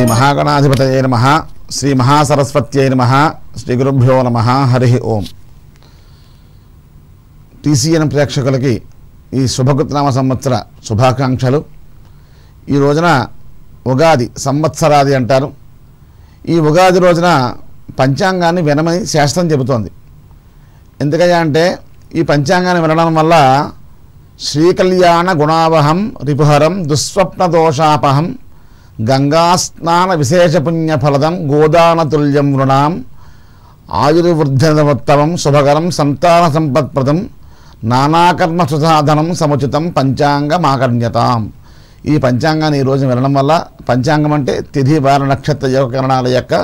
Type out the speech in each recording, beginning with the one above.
శ్రీ మహాగణాధిపతయే నమ శ్రీ మహాసరస్వత్యై నమ శ్రీ గురుభ్యో నమ హరి ఓం. టీసీఎన్ ప్రేక్షకులకి ఈ శుభకృత్నామ సంవత్సర శుభాకాంక్షలు. ఈ రోజున ఉగాది సంవత్సరాది అంటారు. ఈ ఉగాది రోజున పంచాంగాన్ని వినమని శాస్త్రం చెబుతోంది. ఎందుకయ్యా అంటే ఈ పంచాంగాన్ని వినడం వల్ల శ్రీకళ్యాణ గుణావహం రిపుహరం దుస్వప్న దోషాపహం గంగాస్నాన విశేష పుణ్యఫలదం గోదానతుల్యం వృణాం ఆయుర్వృద్ధినవత్తమం శుభకరం సంతాన సంపత్ప్రదం నానాకర్మ సుసాధనం సముచితం పంచాంగమాకర్ణ్యతాం. ఈ పంచాంగాన్ని ఈ రోజు వినడం వల్ల పంచాంగం అంటే తిథి వార నక్షత్ర యోగకరణాల యొక్క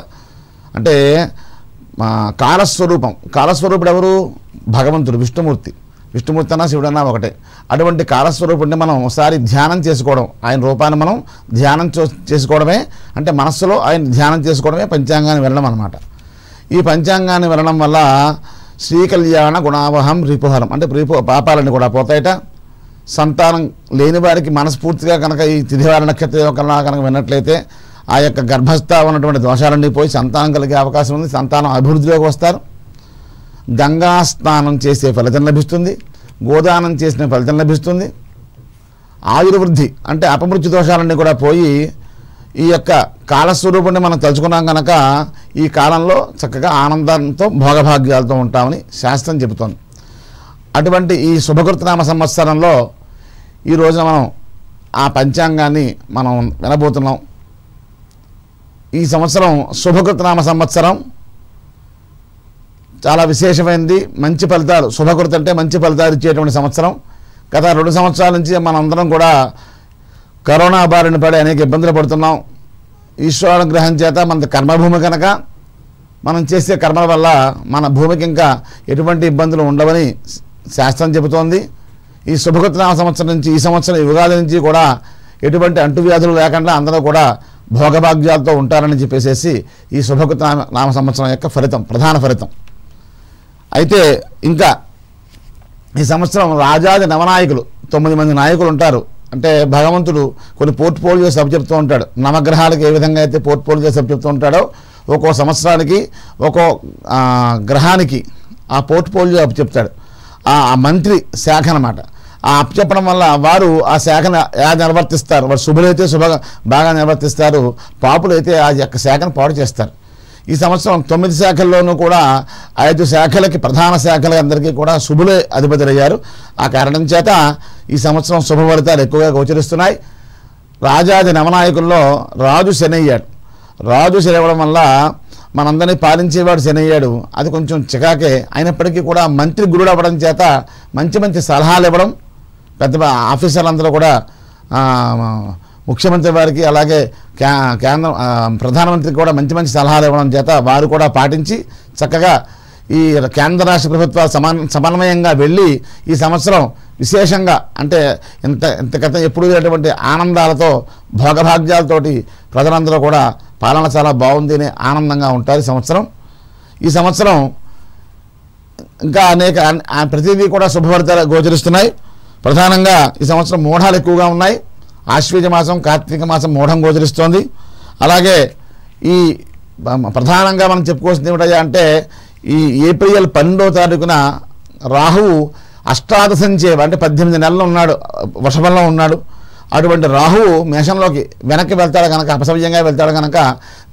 అంటే కాలస్వరూపం. కాలస్వరూపుడు ఎవరు? భగవంతుడు విష్ణుమూర్తి. విష్ణుమూర్తి శివుడన్నా ఒకటే. అటువంటి కాలస్వరూపుడిని మనం ఒకసారి ధ్యానం చేసుకోవడం ఆయన రూపాన్ని మనం ధ్యానం చేసుకోవడమే అంటే మనస్సులో ఆయన ధ్యానం చేసుకోవడమే పంచాంగాన్ని వెళ్ళడం అనమాట ఈ పంచాంగాన్ని వెళ్ళడం వల్ల శ్రీకళ్యాణ గుణావహం రిపుహరం అంటే రిపు పాపాలన్నీ కూడా పోతాయట. సంతానం లేని వారికి మనస్ఫూర్తిగా కనుక ఈ తిథివార నక్షత్ర యోగంలా కనుక విన్నట్లయితే ఆ యొక్క గర్భస్థ ఉన్నటువంటి దోషాలన్నీ పోయి సంతానం కలిగే అవకాశం ఉంది. సంతానం అభివృద్ధిలోకి వస్తారు. గంగా స్నానం చేసే ఫలితం లభిస్తుంది గోదానం చేసిన ఫలితం లభిస్తుంది. ఆయుర్వృద్ధి అంటే అపమృత్యు దోషాలన్నీ కూడా పోయి ఈ యొక్క కాలస్వరూపుణ్ణి మనం తలుచుకున్నాం కనుక ఈ కాలంలో చక్కగా ఆనందంతో భోగభాగ్యాలతో ఉంటామని శాస్త్రం చెబుతోంది. అటువంటి ఈ శుభకృతనామ సంవత్సరంలో ఈ రోజున మనం ఆ పంచాంగాన్ని మనం వినబోతున్నాం. ఈ సంవత్సరం శుభకృతనామ సంవత్సరం. చాలా విశేషమైనది మంచి ఫలితాలు. శుభకృత అంటే మంచి ఫలితాలు ఇచ్చేటువంటి సంవత్సరం. గత రెండు సంవత్సరాల నుంచి మనందరం కూడా కరోనా బారిన పడి అనేక ఇబ్బందులు పడుతున్నాం. ఈశ్వరానుగ్రహం చేత మన కర్మభూమి కనుక మనం చేసే కర్మల వల్ల మన భూమికి ఇంకా ఎటువంటి ఇబ్బందులు ఉండవని శాస్త్రం చెబుతోంది. ఈ శుభకృతనామ సంవత్సరం నుంచి ఈ సంవత్సరం యుగాది నుంచి కూడా ఎటువంటి అంటువ్యాధులు లేకుండా అందరూ కూడా భోగభాగ్యాలతో ఉంటారని చెప్పేసి ఈ శుభకృత నామ సంవత్సరం యొక్క ఫలితం ప్రధాన ఫలితం. అయితే ఇంకా ఈ సంవత్సరం రాజాది నవనాయకులు తొమ్మిది మంది నాయకులు ఉంటారు. అంటే భగవంతుడు కొన్ని పోర్ట్ఫోలియోస్ చెప్తూ ఉంటాడు. నవగ్రహాలకు ఏ విధంగా అయితే పోర్ట్ఫోలియోస్ చెప్తూ ఉంటాడో ఒక్కో సంవత్సరానికి ఒక్కో గ్రహానికి ఆ పోర్ట్ఫోలియో చెప్తాడు. ఆ ఆ మంత్రి శాఖ అనమాట ఆ అప్పచెప్పడం వల్ల వారు ఆ శాఖను ఎలా నిర్వర్తిస్తారు? వారు శుభులైతే శుభ బాగా నిర్వర్తిస్తారు. పాపులైతే ఆ యొక్క శాఖను పాడు చేస్తారు. ఈ సంవత్సరం తొమ్మిది శాఖల్లోనూ కూడా ఐదు శాఖలకి ప్రధాన శాఖలకి అందరికీ కూడా శుభులే అధిపతులయ్యారు. ఆ కారణం చేత ఈ సంవత్సరం శుభ ఫలితాలు ఎక్కువగా గోచరిస్తున్నాయి. రాజాది నవనాయకుల్లో రాజు శనయ్యాడు. రాజు శనవ్వడం వల్ల మనందరినీ పాలించేవాడు శనయ్యాడు. అది కొంచెం చికాకే. అయినప్పటికీ కూడా మంత్రి గురుడు అవ్వడం చేత మంచి మంచి సలహాలు ఇవ్వడం పెద్ద ఆఫీసర్లందరూ కూడా ముఖ్యమంత్రి వారికి అలాగే కేంద్ర ప్రధానమంత్రికి కూడా మంచి మంచి సలహాలు ఇవ్వడం చేత వారు కూడా పాటించి చక్కగా ఈ కేంద్ర రాష్ట్ర ప్రభుత్వాలు సమాన సమన్వయంగా వెళ్ళి ఈ సంవత్సరం విశేషంగా అంటే ఇంత ఇంత క్రితం ఎప్పుడు లేనటువంటి ఆనందాలతో భోగభాగ్యాలతోటి ప్రజలందరూ కూడా పాలన చాలా బాగుంది అని ఆనందంగా ఉంటారు సంవత్సరం. ఈ సంవత్సరం ఇంకా అనేక ఆ ప్రతిదీ కూడా శుభవార్తలు గోచరిస్తున్నాయి. ప్రధానంగా ఈ సంవత్సరం మూఢాలు ఎక్కువగా ఉన్నాయి. ఆశ్వీజ మాసం కార్తీక మాసం మూఢం గోచరిస్తోంది. అలాగే ఈ ప్రధానంగా మనం చెప్పుకోవాల్సింది ఏమిటయ్యా అంటే ఈ ఏప్రిల్ పన్నెండో తారీఖున రాహువు అష్టాదశంచేవ అంటే పద్దెనిమిది నెలలు ఉన్నాడు వృషభంలో ఉన్నాడు. అటువంటి రాహువు మేషంలోకి వెనక్కి వెళ్తాడు కనుక అపసవ్యంగా వెళ్తాడు కనుక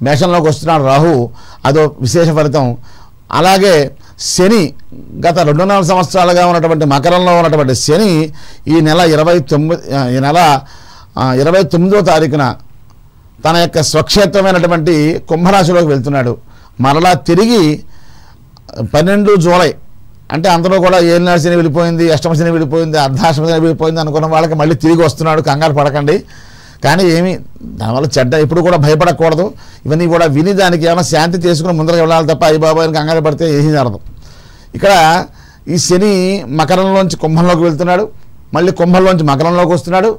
మేషంలోకి వస్తున్నాడు రాహువు అదో విశేష ఫలితం. అలాగే శని గత రెండున్నర సంవత్సరాలుగా ఉన్నటువంటి మకరంలో ఉన్నటువంటి శని ఈ నెల ఇరవై తొమ్మిది ఈ నెల ఇరవై తొమ్మిదో తారీఖున తన యొక్క స్వక్షేత్రమైనటువంటి కుంభరాశిలోకి వెళ్తున్నాడు. మరలా తిరిగి పన్నెండు జూలై అంటే అందరూ కూడా ఏలినాడు శని వెళ్ళిపోయింది అష్టమ శని వెళ్ళిపోయింది అర్ధాష్టమ శని వెళ్ళిపోయింది అనుకున్న వాళ్ళకి మళ్ళీ తిరిగి వస్తున్నాడు. కంగారు పడకండి. కానీ ఏమి దానివల్ల చెడ్డ ఎప్పుడు కూడా భయపడకూడదు. ఇవన్నీ కూడా విని దానికి ఏమైనా శాంతి చేసుకుని ముందరకు వెళ్ళాలి తప్ప అయ్యి బాబా అని కంగారు పడితే ఏమీ జరదు ఇక్కడ ఈ శని మకరంలోంచి కుంభంలోకి వెళ్తున్నాడు. మళ్ళీ కుంభంలోంచి మకరంలోకి వస్తున్నాడు.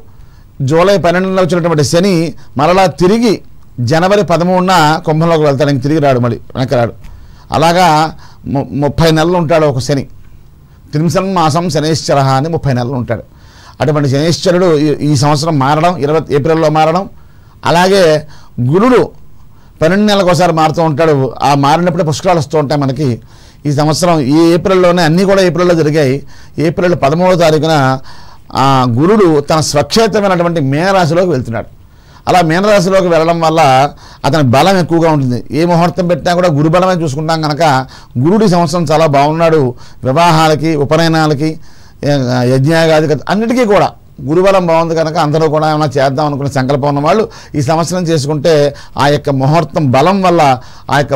జూలై పన్నెండులో వచ్చినటువంటి శని మరలా తిరిగి జనవరి పదమూడున కుంభంలోకి వెళ్తాడు ఇంక తిరిగి రాడు మళ్ళీ వెనక్కి రాడు. అలాగా ము- ముప్పై నెలలు ఉంటాడు ఒక శని. త్రింశన్ మాసం శనేశ్వర అని ముప్పై నెలలు ఉంటాడు. అటువంటి శనేశ్వరుడు ఈ- సంవత్సరం మారడం ఇరవై ఏప్రిల్లో మారడం. అలాగే గురుడు పన్నెండు నెలలకు ఒకసారి మారుతూ ఉంటాడు. ఆ మారినప్పుడే పుష్కరాలు వస్తూ ఉంటాయి మనకి. ఈ సంవత్సరం ఈ ఏప్రిల్లోనే అన్నీ కూడా ఏప్రిల్లో జరిగాయి. ఏప్రిల్ పదమూడవ తారీఖున ఆ గురుడు తన స్వక్షేత్రమైనటువంటి మీనరాశిలోకి వెళ్తున్నాడు. అలా మీనరాశిలోకి వెళ్ళడం వల్ల అతని బలం ఎక్కువగా ఉంటుంది. ఏ ముహూర్తం పెట్టినా కూడా గురు బలమే చూసుకుంటాం కనుక గురుడి సంవత్సరం చాలా బాగున్నాడు. వివాహాలకి ఉపనయనాలకి ఏ- యజ్ఞాగాది అన్నిటికీ కూడా. గురుబలం బాగుంది కనుక అందరూ కూడా ఏమైనా చేద్దాం అనుకునే సంకల్పం ఉన్న వాళ్ళు ఈ సంవత్సరం చేసుకుంటే ఆ యొక్క ముహూర్తం బలం వల్ల ఆ యొక్క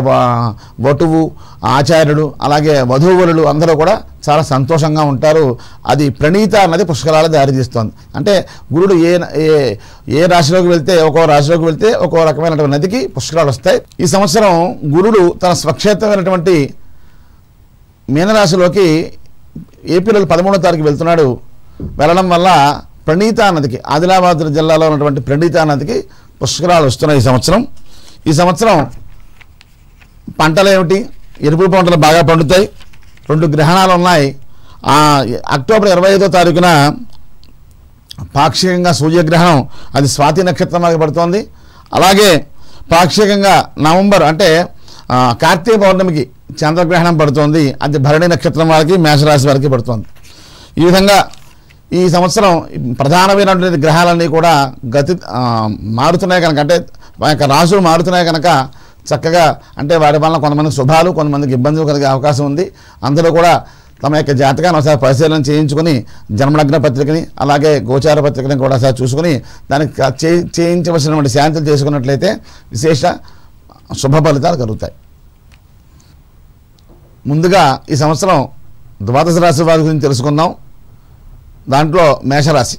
వటువు ఆచార్యుడు అలాగే వధూవరులు అందరూ కూడా చాలా సంతోషంగా ఉంటారు. అది ప్రణీత అన్నది పుష్కరాలు దారితీస్తుంది అంటే గురుడు ఏ ఏ ఏ రాశిలోకి వెళ్తే ఒక్కో రాశిలోకి వెళ్తే ఒక్కో రకమైనటువంటి నదికి పుష్కరాలు వస్తాయి. ఈ సంవత్సరం గురుడు తన స్వక్షేత్రమైనటువంటి మీనరాశిలోకి ఏప్రిల్ పదమూడో తారీఖు వెళ్తున్నాడు. వెళ్ళడం వల్ల ప్రణీతా నదికి ఆదిలాబాద్ జిల్లాలో ఉన్నటువంటి ప్రణీతా నదికి పుష్కరాలు వస్తున్నాయి ఈ సంవత్సరం. ఈ సంవత్సరం పంటలు ఏమిటి ఎరుపు పంటలు బాగా పండుతాయి. రెండు గ్రహణాలు ఉన్నాయి. అక్టోబర్ ఇరవై ఐదో తారీఖున పాక్షికంగా సూర్యగ్రహణం అది స్వాతి నక్షత్రం పడుతోంది. అలాగే పాక్షికంగా నవంబర్ అంటే కార్తీక పౌర్ణమికి చంద్రగ్రహణం పడుతోంది. అది భరణి నక్షత్రం వారికి మేషరాశి వారికి పడుతోంది. ఈ విధంగా ఈ సంవత్సరం ప్రధానమైనటువంటి గ్రహాలన్నీ కూడా గతి మారుతున్నాయి కనుక అంటే యొక్క రాశులు మారుతున్నాయి కనుక చక్కగా అంటే వాటి వలన కొంతమంది శుభాలు కొంతమందికి ఇబ్బందులు కలిగే అవకాశం ఉంది. అందరూ కూడా తమ యొక్క జాతకాన్ని ఒకసారి పరిశీలన చేయించుకుని జన్మలగ్న పత్రికని అలాగే గోచార పత్రికని కూడా ఒకసారి చూసుకుని దానికి చేయించవలసినటువంటి శాంతులు చేసుకున్నట్లయితే విశేష శుభ ఫలితాలు కలుగుతాయి. ముందుగా ఈ సంవత్సరం ద్వాదశ రాశి వారి గురించి తెలుసుకుందాం. దాంట్లో మేషరాశి.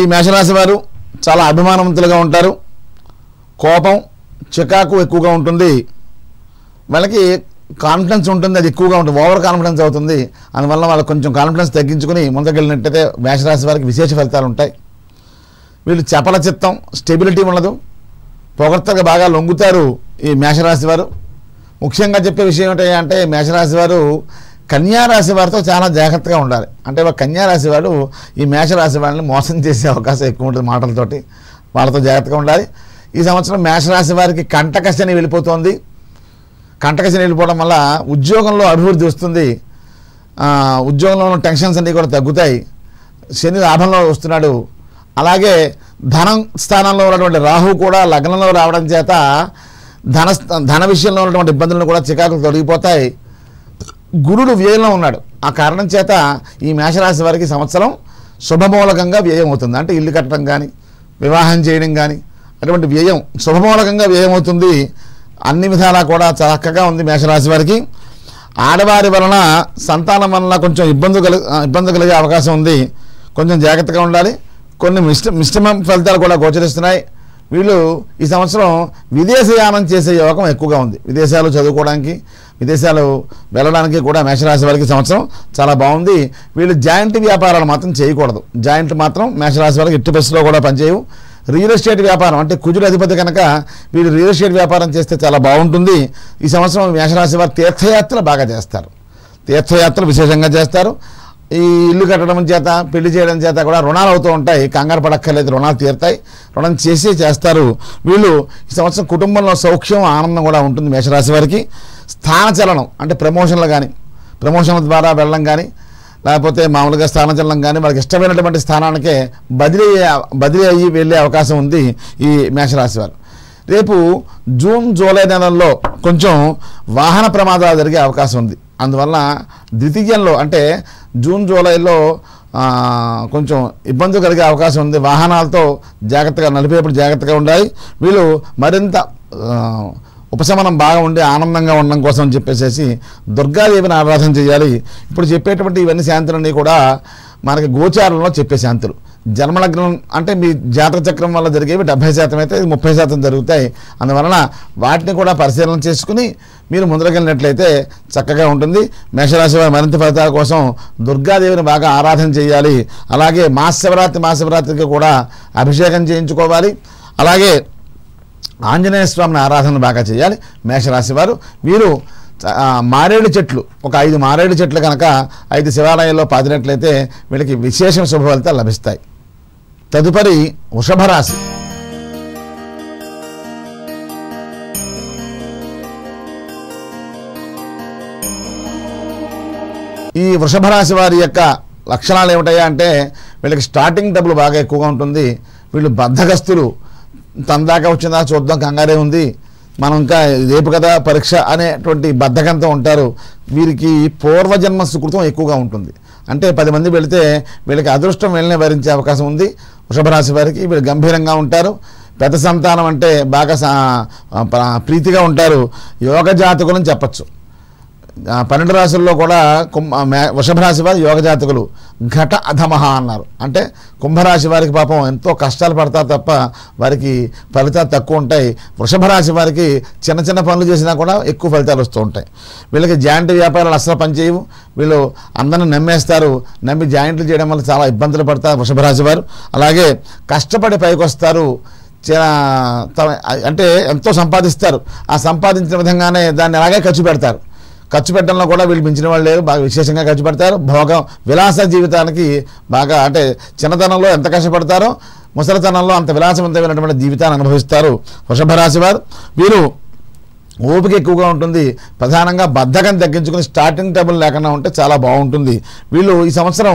ఈ మేషరాశి వారు చాలా అభిమానవంతులుగా ఉంటారు. కోపం చికాకు ఎక్కువగా ఉంటుంది. వాళ్ళకి కాన్ఫిడెన్స్ ఉంటుంది అది ఎక్కువగా ఉంటుంది ఓవర్ కాన్ఫిడెన్స్ అవుతుంది. అందువల్ల వాళ్ళకి కొంచెం కాన్ఫిడెన్స్ తగ్గించుకుని ముందుకెళ్ళినట్టయితే మేషరాశి వారికి విశేష ఫలితాలు ఉంటాయి. వీళ్ళు చపల చిత్తం స్టెబిలిటీ ఉండదు. పొగడ్తగా బాగా లొంగుతారు ఈ మేషరాశి వారు. ముఖ్యంగా చెప్పే విషయం ఏంటి మేషరాశి వారు కన్యారాశి వారితో చాలా జాగ్రత్తగా ఉండాలి. అంటే కన్యారాశి వాడు ఈ మేషరాశి వారిని మోసం చేసే అవకాశం ఎక్కువ ఉంటుంది మాటలతోటి. వాళ్ళతో జాగ్రత్తగా ఉండాలి. ఈ సంవత్సరం మేషరాశి వారికి కంటకశని వెళ్ళిపోతుంది. కంటకశని వెళ్ళిపోవడం వల్ల ఉద్యోగంలో అభివృద్ధి వస్తుంది. ఉద్యోగంలో ఉన్న టెన్షన్స్ అన్నీ కూడా తగ్గుతాయి. శని లాభంలో వస్తున్నాడు. అలాగే ధనం స్థానంలో ఉన్నటువంటి రాహు కూడా లగ్నంలో రావడం చేత ధన ధన విషయంలో ఉన్నటువంటి ఇబ్బందులను కూడా చికాకులు తొలగిపోతాయి. గురుడు వ్యయంలో ఉన్నాడు. ఆ కారణం చేత ఈ మేషరాశి వారికి సంవత్సరం శుభమూలకంగా వ్యయం అవుతుంది అంటే ఇల్లు కట్టడం కానీ వివాహం చేయడం కానీ అటువంటి వ్యయం శుభమూలకంగా వ్యయం అవుతుంది అన్ని విధాలా కూడా చక్కగా ఉంది మేషరాశి వారికి. ఆడవారి వలన సంతానం వలన కొంచెం ఇబ్బంది కలి ఇబ్బంది కలిగే అవకాశం ఉంది. కొంచెం జాగ్రత్తగా ఉండాలి. కొన్ని మిశ్ర మిశ్రమ ఫలితాలు కూడా గోచరిస్తున్నాయి. వీళ్ళు ఈ సంవత్సరం విదేశయానం చేసే యోగం ఎక్కువగా ఉంది. విదేశాలు చదువుకోవడానికి విదేశాలు వెళ్ళడానికి కూడా మేషరాశి వారికి సంవత్సరం చాలా బాగుంది. వీళ్ళు జాయింట్ వ్యాపారాలు మాత్రం చేయకూడదు. జాయింట్ మాత్రం మేషరాశి వారికి ఎట్టి బస్సులో కూడా పనిచేయవు. రియల్ ఎస్టేట్ వ్యాపారం అంటే కుజుడు అధిపతి కనుక వీళ్ళు రియల్ ఎస్టేట్ వ్యాపారం చేస్తే చాలా బాగుంటుంది. ఈ సంవత్సరం మేషరాశి వారు తీర్థయాత్రలు బాగా చేస్తారు. తీర్థయాత్రలు విశేషంగా చేస్తారు. ఈ ఇల్లు కట్టడం చేత పెళ్ళి చేయడం చేత కూడా రుణాలు అవుతూ ఉంటాయి. కంగారు పడక్కర్లేదు రుణాలు తీరుతాయి. రుణం చేసే చేస్తారు. వీళ్ళు ఈ సంవత్సరం కుటుంబంలో సౌఖ్యం ఆనందం కూడా ఉంటుంది మేషరాశి వారికి. స్థానచలనం అంటే ప్రమోషన్లు కానీ ప్రమోషన్ల ద్వారా వెళ్ళడం కానీ లేకపోతే మామూలుగా స్థానచలనం కానీ వాళ్ళకి ఇష్టమైనటువంటి స్థానానికే బదిలీ బదిలీ అయ్యి వెళ్ళే అవకాశం ఉంది ఈ మేషరాశి వారు. రేపు జూన్ జూలై నెలల్లో కొంచెం వాహన ప్రమాదాలు జరిగే అవకాశం ఉంది. అందువల్ల ద్వితీయంలో అంటే జూన్ జూలైలో కొంచెం ఇబ్బంది కలిగే అవకాశం ఉంది. వాహనాలతో జాగ్రత్తగా నడిపేప్పుడు జాగ్రత్తగా ఉండాలి. వీళ్ళు మరింత ఉపశమనం బాగా ఉండి ఆనందంగా ఉండడం కోసం అని దుర్గాదేవిని ఆరాధన చేయాలి. ఇప్పుడు చెప్పేటువంటి ఇవన్నీ శాంతులన్నీ కూడా మనకి గోచారంలో చెప్పే శాంతులు. జన్మలగ్నం అంటే మీ జాతక చక్రం వల్ల జరిగేవి డెబ్బై శాతం అయితే ముప్పై శాతం జరుగుతాయి. అందువలన వాటిని కూడా పరిశీలన చేసుకుని మీరు ముందరకెళ్ళినట్లయితే చక్కగా ఉంటుంది. మేషరాశి వారి మరింత ఫలితాల కోసం దుర్గాదేవిని బాగా ఆరాధన చేయాలి. అలాగే మహాశివరాత్రి మహాశివరాత్రికి కూడా అభిషేకం చేయించుకోవాలి. అలాగే ఆంజనేయ స్వామిని ఆరాధన బాగా చేయాలి. మేషరాశి వారు వీరు మారేడు చెట్లు ఒక ఐదు మారేడు చెట్లు కనుక ఐదు శివాలయాల్లో పాతినట్లయితే వీళ్ళకి విశేష శుభఫలితాలు లభిస్తాయి. తదుపరి వృషభరాశి ఈ వృషభరాశి వారి యొక్క లక్షణాలు ఏమిటయ్యా అంటే వీళ్ళకి స్టార్టింగ్ డబ్బులు బాగా ఎక్కువగా ఉంటుంది. వీళ్ళు బద్ధగస్తులు తందాక వచ్చిందా చూద్దాం కంగారే ఉంది. మనం ఇంకా రేపు కదా పరీక్ష అనేటువంటి బద్ధకంతో ఉంటారు. వీరికి పూర్వజన్మ సుకృతం ఎక్కువగా ఉంటుంది. అంటే పది మంది వెళితే వీళ్ళకి అదృష్టం వెళ్ళనే వరించే అవకాశం ఉంది. వృషభరాశి వారికి వీళ్ళు గంభీరంగా ఉంటారు. పెద్ద సంతానం అంటే బాగా సా- ప్రీతిగా ఉంటారు. యోగ జాతకులని చెప్పచ్చు. పన్నెండు రాశుల్లో కూడా కుంభ వృషభరాశి వృషభ రాశి యోగ జాతకులు. ఘట అధమహ అన్నారు. అంటే కుంభరాశి వారికి పాపం ఎంతో కష్టాలు పడతారు తప్ప వారికి ఫలితాలు తక్కువ ఉంటాయి. వృషభ రాశి వారికి చిన్న చిన్న పనులు చేసినా కూడా ఎక్కువ ఫలితాలు వస్తూ ఉంటాయి. వీళ్ళకి జాయింట్ వ్యాపారాలు అసలు పనిచేయవు. వీళ్ళు అందరిని నమ్మేస్తారు. నమ్మి జాయింట్లు చేయడం వల్ల చాలా ఇబ్బందులు పడతారు వృషభ రాశి వారు. అలాగే కష్టపడి పైకి వస్తారు. త- అంటే ఎంతో సంపాదిస్తారు. ఆ సంపాదించిన విధంగానే దాన్ని అలాగే ఖర్చు పెడతారు. ఖర్చు పెట్టడంలో కూడా వీళ్ళు మించిన వాళ్ళు లేరు బాగా విశేషంగా ఖర్చు పెడతారు. భోగం విలాస జీవితానికి బాగా అంటే చిన్నతనంలో ఎంత కష్టపడతారో ముసలితనంలో అంత విలాసవంతమైనటువంటి జీవితాన్ని అనుభవిస్తారు వృషభ రాశి వారు. వీరు ఓపిక ఎక్కువగా ఉంటుంది. ప్రధానంగా బద్ధకం తగ్గించుకుని స్టార్టింగ్ టేబుల్ లేకుండా ఉంటే చాలా బాగుంటుంది. వీళ్ళు ఈ సంవత్సరం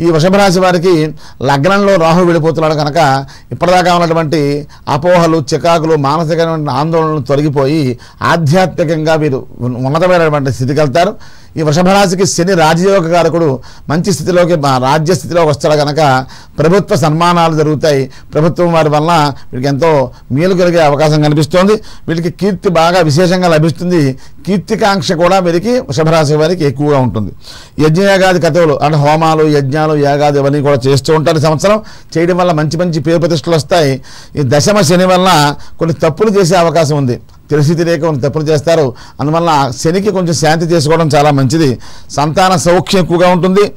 ఈ వృషభరాశి వారికి లగ్నంలో రాహు వెళ్ళిపోతున్నాడు కనుక ఇప్పటిదాకా ఉన్నటువంటి అపోహలు చికాకులు మానసికమైన ఆందోళనలు తొలగిపోయి ఆధ్యాత్మికంగా వీరు ఉన్నతమైనటువంటి స్థితికి వెళ్తారు. ఈ వృషభరాశికి శని రాజయోగ కారకుడు మంచి స్థితిలోకి రాజ్య స్థితిలోకి వస్తాడు కనుక ప్రభుత్వ సన్మానాలు జరుగుతాయి. ప్రభుత్వం వారి వల్ల వీరికి ఎంతో మేలు కలిగే అవకాశం కనిపిస్తోంది. వీరికి కీర్తి బాగా విశేషంగా లభిస్తుంది. కీర్తికాంక్ష కూడా వీరికి వృషభరాశి వారికి ఎక్కువగా ఉంటుంది. యజ్ఞయాగాది కథలు అంటే హోమాలు యజ్ఞాలు యాగాది ఇవన్నీ కూడా చేస్తూ ఉంటారు సంవత్సరం. చేయడం వల్ల మంచి మంచి పేరు ప్రతిష్టలు వస్తాయి. ఈ దశమ శని వల్ల కొన్ని తప్పులు చేసే అవకాశం ఉంది. తెలిసి తెలియక కొన్ని తప్పులు చేస్తారు. అందువల్ల శనికి కొంచెం శాంతి చేసుకోవడం చాలా మంచిది. సంతాన సౌఖ్యం ఎక్కువగా ఉంటుంది.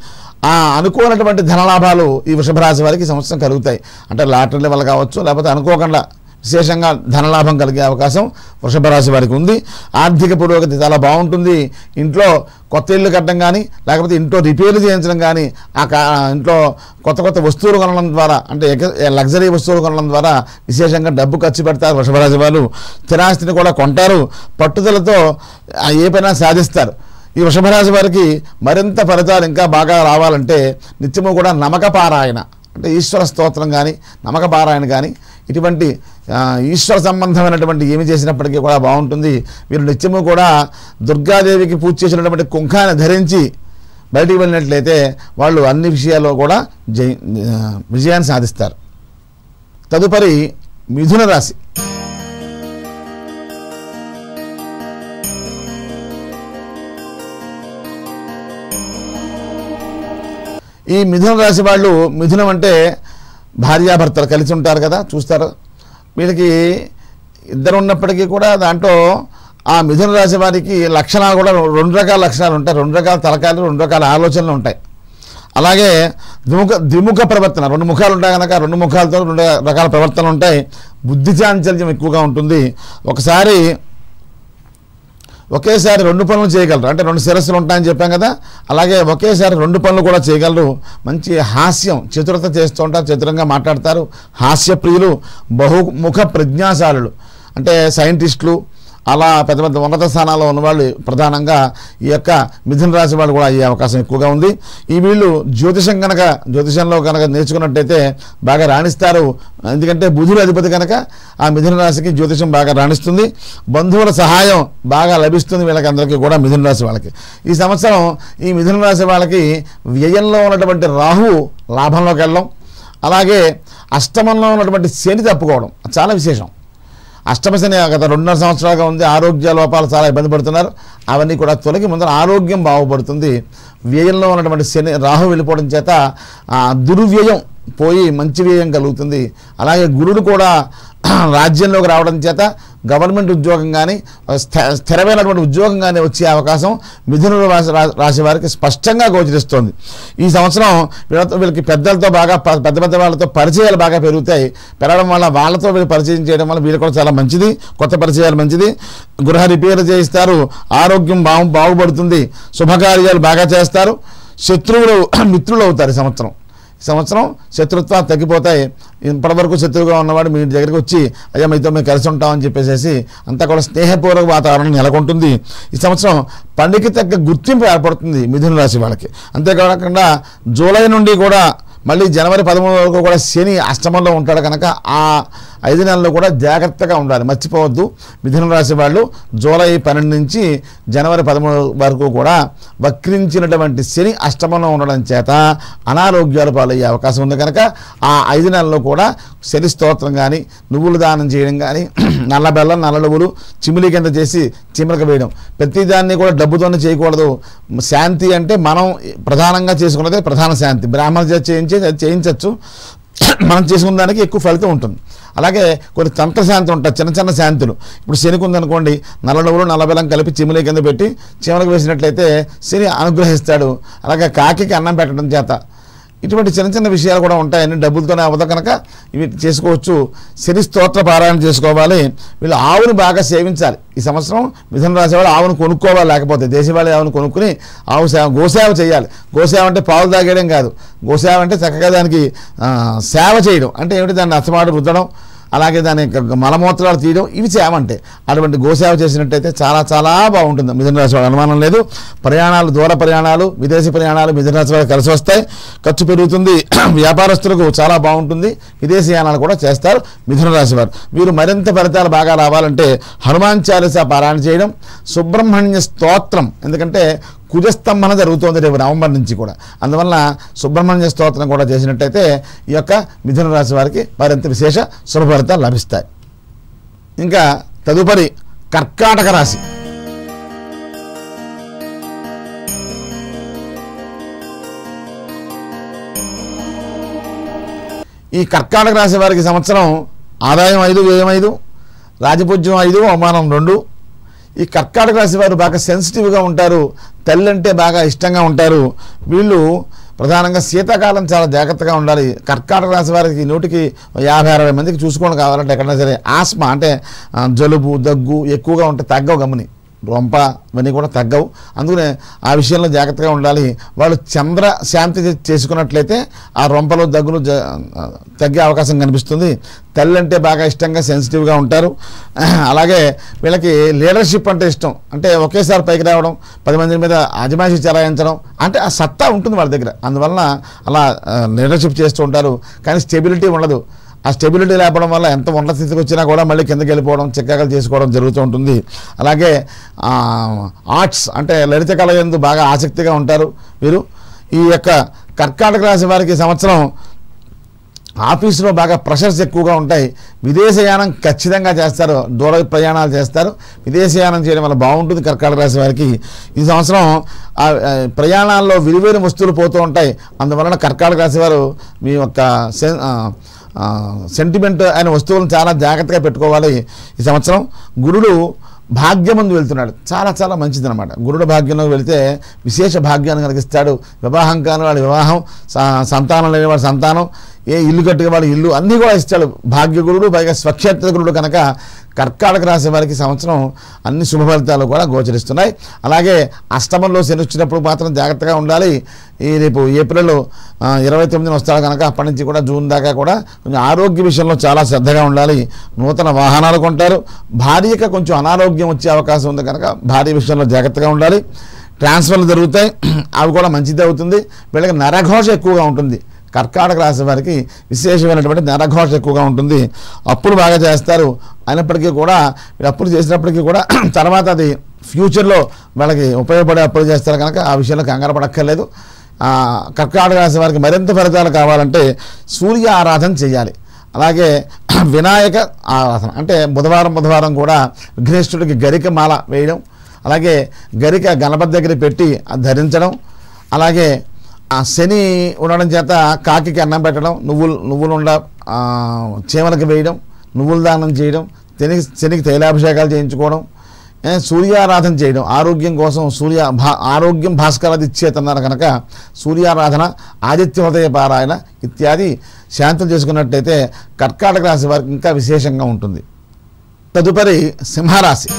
ఆ అనుకోనటువంటి ధనలాభాలు ఈ వృషభరాశి వారికి సంవత్సరం కలుగుతాయి. అంటే లాటరీల వల్ల కావచ్చు లేకపోతే అనుకోకుండా విశేషంగా ధనలాభం కలిగే అవకాశం వృషభ రాశి వారికి ఉంది. ఆర్థిక పురోగతి చాలా బాగుంటుంది. ఇంట్లో కొత్త ఇల్లు కట్టడం కానీ లేకపోతే ఇంట్లో రిపేర్లు చేయించడం కానీ ఆ కా- ఇంట్లో కొత్త కొత్త వస్తువులు కొనడం ద్వారా అంటే లగ్జరీ వస్తువులు కొనడం ద్వారా విశేషంగా డబ్బు ఖర్చు పెడతారు వృషభరాశి వాళ్ళు. స్థిరాస్తిని కూడా కొంటారు. పట్టుదలతో ఏ పైన సాధిస్తారు. ఈ వృషభరాశి వారికి మరింత ఫలితాలు ఇంకా బాగా రావాలంటే నిత్యము కూడా నమక పారాయణ అంటే ఈశ్వర స్తోత్రం కానీ నమక పారాయణ కానీ ఇటువంటి ఈశ్వర సంబంధమైనటువంటి ఏమి చేసినప్పటికీ కూడా బాగుంటుంది. వీరు నిత్యము కూడా దుర్గాదేవికి పూజ చేసినటువంటి కుంకాన్ని ధరించి బయటికి వెళ్ళినట్లయితే వాళ్ళు అన్ని విషయాల్లో కూడా జై విజయాన్ని సాధిస్తారు. తదుపరి మిథున రాశి. ఈ మిథున రాశి వాళ్ళు మిథునం అంటే భార్యాభర్తలు కలిసి ఉంటారు కదా చూస్తారు. వీళ్ళకి ఇద్దరు ఉన్నప్పటికీ కూడా దాంట్లో ఆ మిథున రాశి వారికి లక్షణాలు కూడా రెండు రకాల లక్షణాలు ఉంటాయి. రెండు రకాల తలకాయలు రెండు రకాల ఆలోచనలు ఉంటాయి. అలాగే ద్విముఖ ద్విముఖ ప్రవర్తన రెండు ముఖాలు ఉంటాయి కనుక రెండు ముఖాలతో రెండు రకాల ప్రవర్తనలు ఉంటాయి. బుద్ధి చాంచల్యం ఎక్కువగా ఉంటుంది. ఒకసారి ఒకేసారి రెండు పనులు చేయగలరు. అంటే రెండు శిరస్సులు ఉంటాయని చెప్పాం కదా. అలాగే ఒకేసారి రెండు పనులు కూడా చేయగలరు. మంచి హాస్యం చతురత చేస్తూ ఉంటారు చతురంగా మాట్లాడతారు. హాస్యప్రియులు బహుముఖ ప్రజ్ఞాశాలులు. అంటే సైంటిస్టులు అలా పెద్ద పెద్ద ఉన్నత స్థానాల్లో ఉన్నవాళ్ళు ప్రధానంగా ఈ యొక్క మిథున రాశి వాళ్ళు కూడా అయ్యే అవకాశం ఎక్కువగా ఉంది. ఈ వీళ్ళు జ్యోతిషం కనుక జ్యోతిషంలో కనుక నేర్చుకున్నట్టయితే బాగా రాణిస్తారు. ఎందుకంటే బుధుడు అధిపతి కనుక ఆ మిథున రాశికి జ్యోతిషం బాగా రాణిస్తుంది. బంధువుల సహాయం బాగా లభిస్తుంది వీళ్ళకి అందరికీ కూడా మిథున రాశి వాళ్ళకి. ఈ సంవత్సరం ఈ మిథున రాశి వాళ్ళకి వ్యయంలో ఉన్నటువంటి రాహువు లాభంలోకి వెళ్ళడం అలాగే అష్టమంలో ఉన్నటువంటి శని తప్పుకోవడం చాలా విశేషం. అష్టమశని గత రెండున్నర సంవత్సరాలుగా ఉంది. ఆరోగ్య లోపాలు చాలా ఇబ్బంది పడుతున్నారు. అవన్నీ కూడా తొలగి ముందర ఆరోగ్యం బాగుపడుతుంది. వ్యయంలో ఉన్నటువంటి శని రాహు వెళ్ళిపోవడం చేత దుర్వ్యయం పోయి మంచి వ్యయం కలుగుతుంది. అలాగే గురుడు కూడా రాజ్యంలోకి రావడం చేత గవర్నమెంట్ ఉద్యోగం కానీ స్థ- స్థిరమైనటువంటి ఉద్యోగం కానీ వచ్చే అవకాశం మిథునుల రాశి రా- వారికి స్పష్టంగా గోచరిస్తోంది. ఈ సంవత్సరం వీళ్ళతో వీళ్ళకి పెద్దలతో బాగా పెద్ద పెద్ద వాళ్ళతో పరిచయాలు బాగా పెరుగుతాయి. పెరగడం వల్ల వాళ్ళతో వీళ్ళు పరిచయం చేయడం వల్ల వీళ్ళు కూడా చాలా మంచిది కొత్త పరిచయాలు మంచిది. గృహ రిపేర్ చేయిస్తారు ఆరోగ్యం బాగు బాగుపడుతుంది శుభకార్యాలు బాగా చేస్తారు. శత్రువులు మిత్రులు అవుతారు ఈ సంవత్సరం. సంవత్సరం శత్రుత్వాలు తగ్గిపోతాయి. ఇప్పటివరకు శత్రువుగా ఉన్నవాడు మీ దగ్గరికి వచ్చి అయ్యా మీతో మేము కలిసి ఉంటామని చెప్పేసి అంతా కూడా స్నేహపూర్వక వాతావరణం నెలకొంటుంది. ఈ సంవత్సరం పండుగకి తగ్గ గుర్తింపు ఏర్పడుతుంది మిథున రాశి వాళ్ళకి. అంతేకాకుండా జూలై నుండి కూడా మళ్ళీ జనవరి పదమూడు వరకు కూడా శని అష్టమంలో ఉంటాడు కనుక ఆ ఐదు నెలలు కూడా జాగ్రత్తగా ఉండాలి. మర్చిపోవద్దు. మిథున రాశి వాళ్ళు జూలై పన్నెండు నుంచి జనవరి పదమూడు వరకు కూడా వక్రించినటువంటి శని అష్టమంలో ఉండడం చేత అనారోగ్యాలు పాలయ్యే అవకాశం ఉంది కనుక ఆ ఐదు నెలల్లో కూడా శని స్తోత్రం కానీ నువ్వులు దానం చేయడం కానీ నల్ల బెల్లం నల్ల నువ్వులు చిమిలి కింద చేసి చిమలక వేయడం. ప్రతిదాన్ని కూడా డబ్బుతోనే చేయకూడదు. శాంతి అంటే మనం ప్రధానంగా చేసుకున్నదే ప్రధాన శాంతి. బ్రాహ్మణ చేయించే చేయించవచ్చు మనం చేసుకున్న దానికి ఎక్కువ ఫలితం ఉంటుంది. అలాగే కొన్ని తంత్ర శాంతి ఉంటాయి చిన్న చిన్న శాంతులు. ఇప్పుడు శనికి ఉందనుకోండి నల్ల నువ్వులు నల్ల బెల్లం కలిపి చిముల కింద పెట్టి చీమలకు వేసినట్లయితే శని అనుగ్రహిస్తాడు. అలాగే కాకికి అన్నం పెట్టడం చేత. ఇటువంటి చిన్న చిన్న విషయాలు కూడా ఉంటాయని డబ్బులతోనే అవ్వదు కనుక ఇవి చేసుకోవచ్చు. శని స్తోత్ర పారాయణ చేసుకోవాలి. వీళ్ళు ఆవును బాగా సేవించాలి. ఈ సంవత్సరం మిథున రాశి వాళ్ళు ఆవును కొనుక్కోవాలి. లేకపోతే దేశవాళీ ఆవును కొనుక్కుని ఆవు సేవ గోసేవ చేయాలి. గోసేవ అంటే పాలు తాగేయడం కాదు. గోసేవ అంటే చక్కగా దానికి సేవ చేయడం. అంటే ఏమిటి దాన్ని అచ్చమాట రుద్దడం? అలాగే దాని మలమూత్రాలు తీయడం ఇవి సేవ అంటే అటువంటి గోసేవ చేసినట్టయితే చాలా చాలా బాగుంటుంది. మిథున రాశి అనుమానం లేదు. ప్రయాణాలు దూర ప్రయాణాలు విదేశీ ప్రయాణాలు మిథున రాశి వాళ్ళకి కలిసి వస్తాయి. ఖర్చు పెరుగుతుంది. వ్యాపారస్తులకు చాలా బాగుంటుంది. విదేశీ యానాలు కూడా చేస్తారు మిథున రాశి వారు. వీరు మరింత ఫలితాలు బాగా రావాలంటే హనుమాన్ చాలీసా పారాయణ చేయడం సుబ్రహ్మణ్య స్తోత్రం. ఎందుకంటే కుజస్తంభన జరుగుతోంది రేపు నవంబర్ నుంచి కూడా. అందువల్ల సుబ్రహ్మణ్య స్తోత్రం కూడా చేసినట్టయితే ఈ యొక్క మిథున రాశి వారికి మరింత విశేష శుభ లభిస్తాయి. ఇంకా తదుపరి కర్కాటక రాశి. ఈ కర్కాటక రాశి వారికి సంవత్సరం ఆదాయం ఐదు వ్యయం ఐదు రాజపూజ్యం ఐదు అవమానం రెండు. ఈ కర్కాటక రాశి వారు బాగా సెన్సిటివ్గా ఉంటారు. తల్లి అంటే బాగా ఇష్టంగా ఉంటారు. వీళ్ళు ప్రధానంగా శీతాకాలం చాలా జాగ్రత్తగా ఉండాలి. కర్కాటక రాశి వారికి నూటికి యాభై అరవై మందికి చూసుకోవడం కావాలంటే ఎక్కడైనా సరే ఆస్మా అంటే జలుబు దగ్గు ఎక్కువగా ఉంటే తగ్గవు గమని రొంప ఇవన్నీ కూడా తగ్గవు. అందుకనే ఆ విషయంలో జాగ్రత్తగా ఉండాలి. వాళ్ళు చంద్ర శాంతి చేసుకున్నట్లయితే ఆ రొంపలు దగ్గులు తగ్గే అవకాశం కనిపిస్తుంది. తల్లి అంటే బాగా ఇష్టంగా సెన్సిటివ్గా ఉంటారు. అలాగే వీళ్ళకి లీడర్షిప్ అంటే ఇష్టం. అంటే ఒకేసారి పైకి రావడం పది మంది మీద అజమాయిషి చెలాయించడం అంటే ఆ సత్తా ఉంటుంది వాళ్ళ దగ్గర. అందువలన అలా లీడర్షిప్ చేస్తూ ఉంటారు. కానీ స్టెబిలిటీ ఉండదు. ఆ స్టెబిలిటీ లేకపోవడం వల్ల ఎంత ఉన్నత స్థితికి వచ్చినా కూడా మళ్ళీ కిందకి వెళ్ళిపోవడం చిక్కాకలు చేసుకోవడం జరుగుతూ ఉంటుంది. అలాగే ఆర్ట్స్ అంటే లలిత కళ ఎందు బాగా ఆసక్తిగా ఉంటారు వీరు. ఈ యొక్క కర్కాటక రాశి వారికి సంవత్సరం ఆఫీసులో బాగా ప్రెషర్స్ ఎక్కువగా ఉంటాయి. విదేశయానం ఖచ్చితంగా చేస్తారు. దూర ప్రయాణాలు చేస్తారు. విదేశయానం చేయడం వల్ల బాగుంటుంది కర్కాటక రాశి వారికి. ఈ సంవత్సరం ప్రయాణాల్లో విలువైన వస్తువులు పోతూ ఉంటాయి. అందువలన కర్కాటక రాశి వారు మీ యొక్క సెంటిమెంట్ అయిన వస్తువులను చాలా జాగ్రత్తగా పెట్టుకోవాలి ఈ సంవత్సరం. గురుడు భాగ్యమందు వెళ్తున్నాడు. చాలా చాలా మంచిది అనమాట గురుడు భాగ్యంలోకి వెళితే విశేష భాగ్యాన్ని కలిగిస్తాడు. వివాహం కాని వాడి వివాహం సంతానం లేని వాడి సంతానం. ఏ ఇల్లు కట్టుకు వాళ్ళ ఇల్లు అన్నీ కూడా ఇస్తాడు. భాగ్యగురుడు పైగా స్వక్షేత్రగురుడు కనుక కర్కాటక రాశి వారికి సంవత్సరం అన్ని శుభ ఫలితాలు కూడా గోచరిస్తున్నాయి. అలాగే అష్టమంలో శని వచ్చినప్పుడు మాత్రం జాగ్రత్తగా ఉండాలి. ఈ రేపు ఏప్రిల్ ఇరవై తొమ్మిదిన వస్తాడు కనుక అప్పటి నుంచి కూడా జూన్ దాకా కూడా కొంచెం ఆరోగ్య విషయంలో చాలా శ్రద్ధగా ఉండాలి. నూతన వాహనాలు కొంటారు. భార్యకి కొంచెం అనారోగ్యం వచ్చే అవకాశం ఉంది కనుక భార్య విషయంలో జాగ్రత్తగా ఉండాలి. ట్రాన్స్ఫర్లు జరుగుతాయి. అవి కూడా మంచిది అవుతుంది. వీళ్ళకి నరఘోష ఎక్కువగా ఉంటుంది. కర్కాటక రాశి వారికి విశేషమైనటువంటి నరఘోష ఎక్కువగా ఉంటుంది. అప్పులు బాగా చేస్తారు. అయినప్పటికీ కూడా వీళ్ళు అప్పులు చేసినప్పటికీ కూడా తర్వాత అది ఫ్యూచర్లో వాళ్ళకి ఉపయోగపడే అప్పులు చేస్తారు కనుక ఆ విషయంలో కంగారు పడక్కర్లేదు. కర్కాటక రాశి వారికి మరింత ఫలితాలు కావాలంటే సూర్య ఆరాధన చేయాలి. అలాగే వినాయక ఆరాధన అంటే బుధవారం బుధవారం కూడా విఘ్నేశ్వరుడికి గరిక మాల వేయడం. అలాగే గరిక గణపతి దగ్గర పెట్టి అది ధరించడం. అలాగే ఆ శని ఉండడం చేత కాకికి అన్నం పెట్టడం నువ్వులు నువ్వులు ఉండ చీమలకు వేయడం నువ్వుల దానం చేయడం శని శనికి తైలాభిషేకాలు చేయించుకోవడం సూర్యారాధన చేయడం ఆరోగ్యం కోసం సూర్య భా ఆరోగ్యం భాస్కరాది ఇచ్చేతన్నారు కనుక సూర్యారాధన ఆదిత్య హృదయ పారాయణ ఇత్యాది శాంతం చేసుకున్నట్టయితే కర్కాటక రాశి వారికి ఇంకా విశేషంగా ఉంటుంది. తదుపరి సింహరాశి.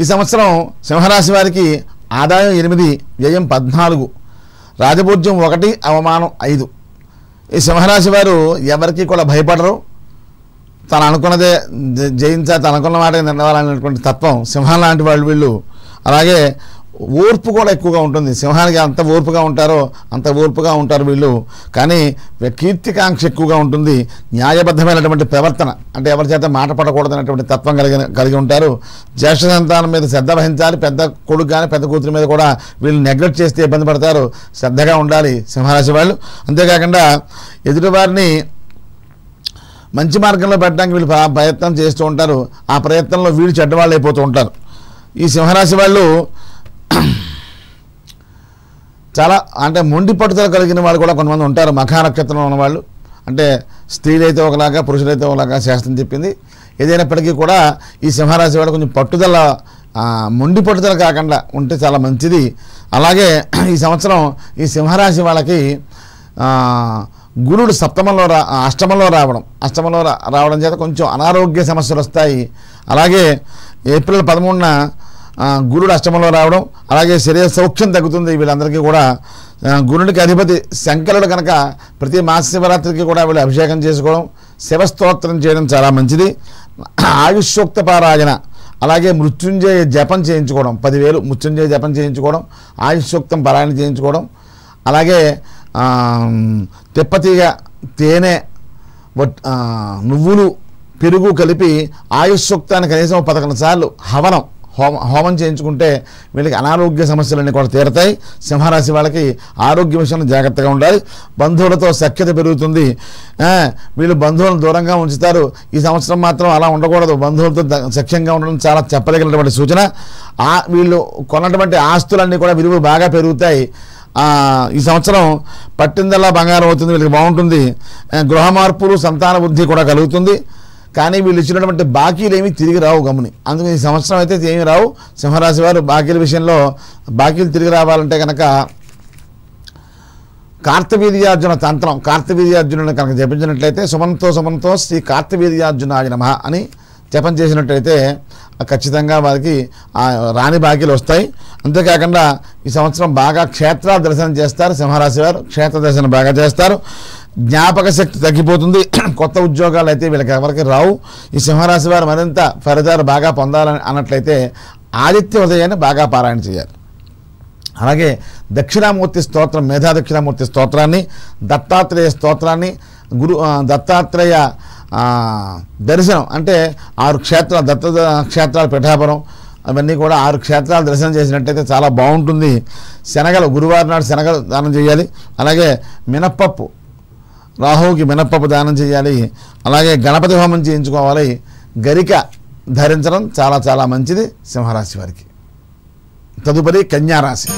ఈ సంవత్సరం సింహరాశి వారికి ఆదాయం ఎనిమిది వ్యయం పద్నాలుగు రాజపూజ్యం ఒకటి అవమానం ఐదు. ఈ సింహరాశి వారు ఎవరికి కూడా భయపడరు. తను అనుకున్నదే జయించా తను అనుకున్న మాట నిలవాలనేటువంటి తత్వం సింహం లాంటి వాళ్ళు వీళ్ళు. అలాగే ఓర్పు కూడా ఎక్కువగా ఉంటుంది. సింహానికి అంత ఓర్పుగా ఉంటారో అంత ఓర్పుగా ఉంటారు వీళ్ళు. కానీ కీర్తికాంక్ష ఎక్కువగా ఉంటుంది. న్యాయబద్ధమైనటువంటి ప్రవర్తన అంటే ఎవరి చేత మాట పడకూడదనేటువంటి తత్వం కలిగిన కలిగి ఉంటారు. జ్యేష్ఠ సంతానం మీద శ్రద్ధ వహించాలి. పెద్ద కొడుకు కానీ పెద్ద కూతురు మీద కూడా వీళ్ళు నెగ్లెక్ట్ చేస్తే ఇబ్బంది పడతారు. శ్రద్ధగా ఉండాలి సింహరాశి వాళ్ళు. అంతేకాకుండా ఎదుటివారిని మంచి మార్గంలో పెట్టడానికి వీళ్ళు ప్రయత్నం చేస్తూ ఉంటారు. ఆ ప్రయత్నంలో వీళ్ళు చెడ్డవాళ్ళు అయిపోతూ ఉంటారు. ఈ సింహరాశి వాళ్ళు చాలా అంటే మొండి పట్టుదల కలిగిన వాళ్ళు కూడా కొంతమంది ఉంటారు మఖా నక్షత్రంలో ఉన్నవాళ్ళు అంటే స్త్రీలైతే ఒకలాగా పురుషులైతే ఒకలాగా శాస్త్రం చెప్పింది. ఏదైనప్పటికీ కూడా ఈ సింహరాశి వాళ్ళు కొంచెం పట్టుదల మొండి పట్టుదల కాకుండా ఉంటే చాలా మంచిది. అలాగే ఈ సంవత్సరం ఈ సింహరాశి వాళ్ళకి గురుడు సప్తమంలో రా అష్టమంలో రావడం. అష్టమంలో రావడం చేత కొంచెం అనారోగ్య సమస్యలు వస్తాయి. అలాగే ఏప్రిల్ పదమూడున గురుడు అష్టమంలో రావడం అలాగే శరీర సౌఖ్యం తగ్గుతుంది. వీళ్ళందరికీ కూడా గురుడికి అధిపతి శంకరుడు కనుక ప్రతి మాస శివరాత్రికి కూడా వీళ్ళు అభిషేకం చేసుకోవడం శివస్తోత్రం చేయడం చాలా మంచిది. ఆయుష్యోక్త పారాయణ అలాగే మృత్యుంజయ జపం చేయించుకోవడం పదివేలు మృత్యుంజయ జపం చేయించుకోవడం ఆయుష్యోక్తం పారాయణ చేయించుకోవడం అలాగే తెప్పతీగ తేనె నువ్వులు పెరుగు కలిపి ఆయుష్యోక్తాన్ని కనీసం పదకొండు సార్లు హవనం హోమ హోమం చేయించుకుంటే వీళ్ళకి అనారోగ్య సమస్యలన్నీ కూడా తీరతాయి. సింహరాశి వాళ్ళకి ఆరోగ్య విషయంలో జాగ్రత్తగా ఉండాలి. బంధువులతో సఖ్యత పెరుగుతుంది. వీళ్ళు బంధువులను దూరంగా ఉంచుతారు. ఈ సంవత్సరం మాత్రం అలా ఉండకూడదు. బంధువులతో సఖ్యంగా ఉండడం చాలా చెప్పదగినటువంటి సూచన. వీళ్ళు కొన్నటువంటి ఆస్తులన్నీ కూడా విలువ బాగా పెరుగుతాయి. ఈ సంవత్సరం పట్టిందల్లా బంగారం అవుతుంది. వీళ్ళకి బాగుంటుంది. గృహ మార్పులు సంతాన వృద్ధి కూడా కలుగుతుంది. కానీ వీళ్ళు ఇచ్చినటువంటి బాకీలు ఏమి తిరిగి రావు గమని అందుకని ఈ సంవత్సరం అయితే ఏమి రావు. సింహరాశి వారు బాకీల విషయంలో బాకీలు తిరిగి రావాలంటే కనుక కార్తవీర్యార్జున తంత్రం కార్తవీర్యార్జునుని కనుక జపించినట్లయితే సుమంతో సుమంతో శ్రీ కార్తవీర్యార్జునాయ నమ అని జపం చేసినట్లయితే ఖచ్చితంగా వారికి రాణి బాకీలు వస్తాయి. అంతేకాకుండా ఈ సంవత్సరం బాగా క్షేత్ర దర్శనం చేస్తారు సింహరాశి వారు. క్షేత్ర దర్శనం బాగా చేస్తారు. జ్ఞాపక శక్తి తగ్గిపోతుంది. కొత్త ఉద్యోగాలు అయితే వీళ్ళకి ఎవరికి రావు. ఈ సింహరాశి వారు మరింత ఫలితాలు బాగా పొందాలని అన్నట్లయితే ఆదిత్య ఉదయాన్ని బాగా పారాయణ చేయాలి. అలాగే దక్షిణామూర్తి స్తోత్రం మేధా దక్షిణామూర్తి స్తోత్రాన్ని దత్తాత్రేయ స్తోత్రాన్ని గురు దత్తాత్రేయ దర్శనం. అంటే ఆరు క్షేత్రాలు దత్త క్షేత్రాలు పిఠాపురం అవన్నీ కూడా ఆరు క్షేత్రాలు దర్శనం చేసినట్టయితే చాలా బాగుంటుంది. శనగలు గురువారం నాడు శనగలు దానం చేయాలి. అలాగే మినప్పప్పు రాహువుకి మినప్పప్పు దానం చేయాలి. అలాగే గణపతి హోమం చేయించుకోవాలి. గరిక ధరించడం చాలా చాలా మంచిది సింహరాశి వారికి. తదుపరి కన్యారాశి.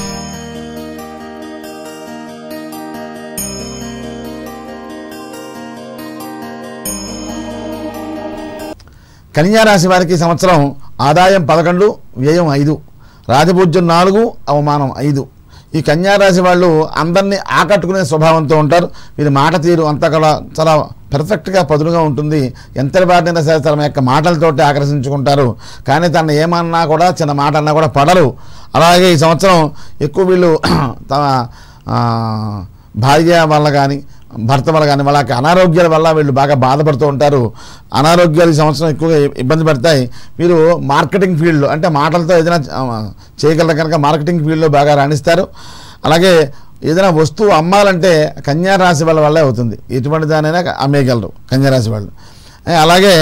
కన్యారాశి వారికి సంవత్సరం ఆదాయం పదకొండు వ్యయం ఐదు. రాజపూజ్యం నాలుగు అవమానం ఐదు. ఈ కన్యారాశి వాళ్ళు అందరినీ ఆకట్టుకునే స్వభావంతో ఉంటారు. వీరి మాట తీరు అంతా కూడా చాలా పర్ఫెక్ట్గా పదునుగా ఉంటుంది. ఎంతటి వాటినైనా సరే తన యొక్క మాటలతోటి ఆకర్షించుకుంటారు. కానీ తను ఏమన్నా కూడా చిన్న మాట అన్నా కూడా పడరు. అలాగే ఈ సంవత్సరం ఎక్కువ వీళ్ళు తమ భార్య వల్ల కానీ భర్త వల్ల కానీ వాళ్ళకి అనారోగ్యాల వల్ల వీళ్ళు బాగా బాధపడుతూ ఉంటారు. అనారోగ్యాలు ఈ సంవత్సరం ఎక్కువగా ఇబ్బంది పడతాయి. మీరు మార్కెటింగ్ ఫీల్డ్లో అంటే మాటలతో ఏదైనా చేయగలరు కనుక మార్కెటింగ్ ఫీల్డ్లో బాగా రాణిస్తారు. అలాగే ఏదైనా వస్తువు అమ్మాలంటే కన్యా రాశి వాళ్ళ వల్లే అవుతుంది. ఎటువంటి దానైనా అమ్మేయగలరు కన్యా రాశి వాళ్ళు. అలాగే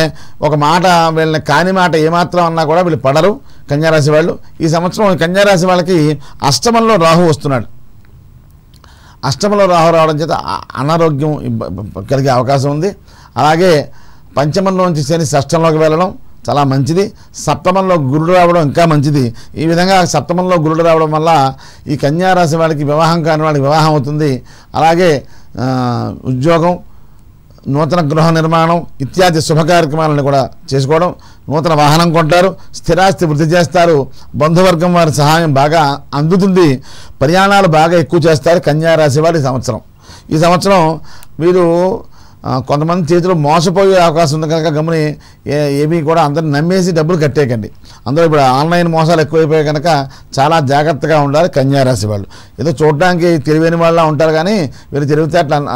ఒక మాట వీళ్ళని కాని మాట ఏమాత్రం అన్నా కూడా వీళ్ళు పడరు కన్యారాశి వాళ్ళు. ఈ సంవత్సరం కన్యారాశి వాళ్ళకి అష్టమంలో రాహు వస్తున్నాడు. అష్టమలో రాహు రావడం చేత అనారోగ్యం కలిగే అవకాశం ఉంది. అలాగే పంచమంలోంచి శని షష్టంలోకి వెళ్ళడం చాలా మంచిది. సప్తమంలో గురుడు రావడం ఇంకా మంచిది. ఈ విధంగా సప్తమంలో గురుడు రావడం వల్ల ఈ కన్యారాశి వాడికి వాళ్ళకి వివాహం కాని వాళ్ళకి వివాహం అవుతుంది. అలాగే ఉద్యోగం నూతన గృహ నిర్మాణం ఇత్యాది శుభ కార్యక్రమాలను కూడా చేసుకోవడం నూతన వాహనం కొంటారు స్థిరాస్తి వృద్ధి చేస్తారు బంధువర్గం వారి సహాయం బాగా అందుతుంది ప్రయాణాలు బాగా ఎక్కువ చేస్తారు కన్యారాశి వారి ఈ సంవత్సరం. ఈ సంవత్సరం వీరు కొంతమంది చేతిలో మోసపోయే అవకాశం ఉంది కనుక గమని ఏమీ కూడా అందరిని నమ్మేసి డబ్బులు కట్టేయకండి. అందరూ ఇప్పుడు ఆన్లైన్ మోసాలు ఎక్కువైపోయాయి కనుక చాలా జాగ్రత్తగా ఉండాలి కన్యా రాశి వాళ్ళు. ఏదో చూడడానికి తెలివైన వాళ్ళ ఉంటారు కానీ వీరు తెలివితేటలు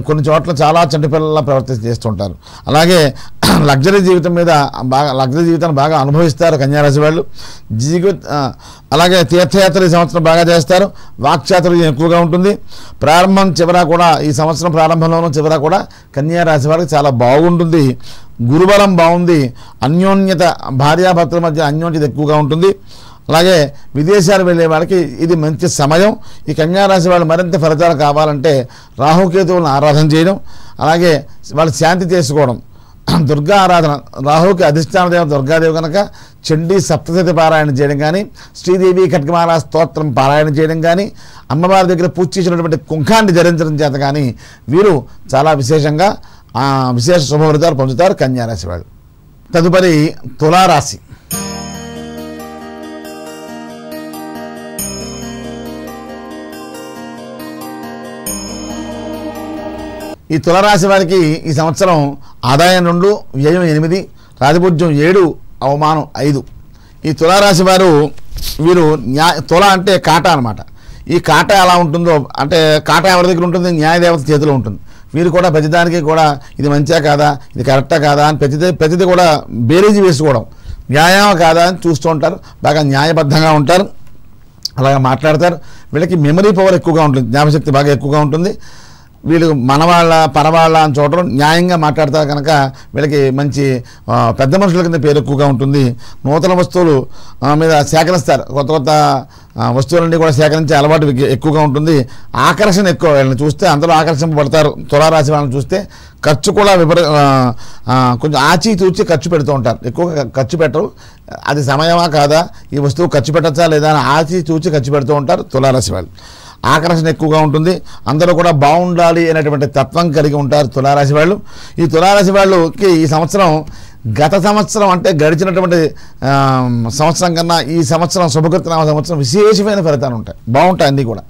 కొన్ని చోట్ల చాలా చంటి ప్రవర్తి చేస్తుంటారు. అలాగే లగ్జరీ జీవితం మీద బాగా లగ్జరీ జీవితాన్ని బాగా అనుభవిస్తారు కన్యారాశి వాళ్ళు. జీవిత అలాగే తీర్థయాత్ర ఈ సంవత్సరం బాగా చేస్తారు. వాక్చాతుర్యం ఎక్కువగా ఉంటుంది. ప్రారంభం చివర కూడా ఈ సంవత్సరం ప్రారంభంలోనూ చివర కూడా కన్యారాశి వారికి చాలా బాగుంటుంది. గురుబలం బాగుంది. అన్యోన్యత భార్యాభర్తల మధ్య అన్యోన్యత ఎక్కువగా ఉంటుంది. అలాగే విదేశాలు వెళ్ళే వాళ్ళకి ఇది మంచి సమయం. ఈ కన్యారాశి వాళ్ళు మరింత ఫలితాలు కావాలంటే రాహుకేతువులను ఆరాధన చేయడం అలాగే వాళ్ళు శాంతి చేసుకోవడం. దుర్గా ఆరాధన రాహుకి అధిష్టాన దేవత దుర్గాదేవి కనుక చండీ సప్తశతి పారాయణ చేయడం కానీ శ్రీదేవి ఖడ్గమాల స్తోత్రం పారాయణ చేయడం కానీ అమ్మవారి దగ్గర పూజ చేసినటువంటి కుంకాన్ని ధరించడం చేత కానీ వీరు చాలా విశేషంగా విశేష శుభవృతాలు పొందుతారు కన్యారాశి వాళ్ళు. తదుపరి తులారాశి. ఈ తులరాశి వారికి ఈ సంవత్సరం ఆదాయం రెండు వ్యయం ఎనిమిది రాజభుజ్యం ఏడు అవమానం ఐదు. ఈ తులారాశి వారు వీరు న్యాయ తుల అంటే కాటా అనమాట ఈ కాటా ఎలా ఉంటుందో అంటే కాటా ఎవరి దగ్గర ఉంటుంది? న్యాయదేవత చేతిలో ఉంటుంది. వీరు కూడా ప్రతిదానికి కూడా ఇది మంచిగా కాదా ఇది కరెక్టా కాదా అని ప్రతిదీ ప్రతిదీ కూడా బేరీజీ వేసుకోవడం. న్యాయం కాదా అని చూస్తూ ఉంటారు. బాగా న్యాయబద్ధంగా ఉంటారు. అలాగే మాట్లాడతారు. వీళ్ళకి మెమరీ పవర్ ఎక్కువగా ఉంటుంది. జ్ఞాపశక్తి బాగా ఎక్కువగా ఉంటుంది. వీళ్ళు మనవాళ్ళ పరవాళ్ళ అని చూడడం న్యాయంగా మాట్లాడతారు కనుక వీళ్ళకి మంచి పెద్ద మనుషుల కింద పేరు ఎక్కువగా ఉంటుంది. నూతన వస్తువులు మీద సేకరిస్తారు. కొత్త కొత్త వస్తువులన్నీ కూడా సేకరించే అలవాటు ఎక్కువగా ఉంటుంది. ఆకర్షణ ఎక్కువ వీళ్ళని చూస్తే అందరూ ఆకర్షింపబడతారు. తులారాశి వాళ్ళని చూస్తే ఖర్చు కూడా విపరీ కొంచెం ఆచి తూచి ఖర్చు పెడుతూ ఉంటారు. ఎక్కువగా ఖర్చు పెట్టరు. అది సమయమా కాదా? ఈ వస్తువు ఖర్చు పెట్టచ్చా లేదా అని ఆచి తూచి ఖర్చు పెడుతూ ఉంటారు తులారాశి వాళ్ళు. ఆకర్షణ ఎక్కువగా ఉంటుంది. అందరూ కూడా బాగుండాలి అనేటువంటి తత్వం కలిగి ఉంటారు తులారాశి వాళ్ళు. ఈ తులారాశి వాళ్ళకి ఈ సంవత్సరం గత సంవత్సరం అంటే గడిచినటువంటి సంవత్సరం కన్నా ఈ సంవత్సరం శుభకృతనామ సంవత్సరం విశేషమైన ఫలితాలు ఉంటాయి. బాగుంటాయి అన్నీ కూడా.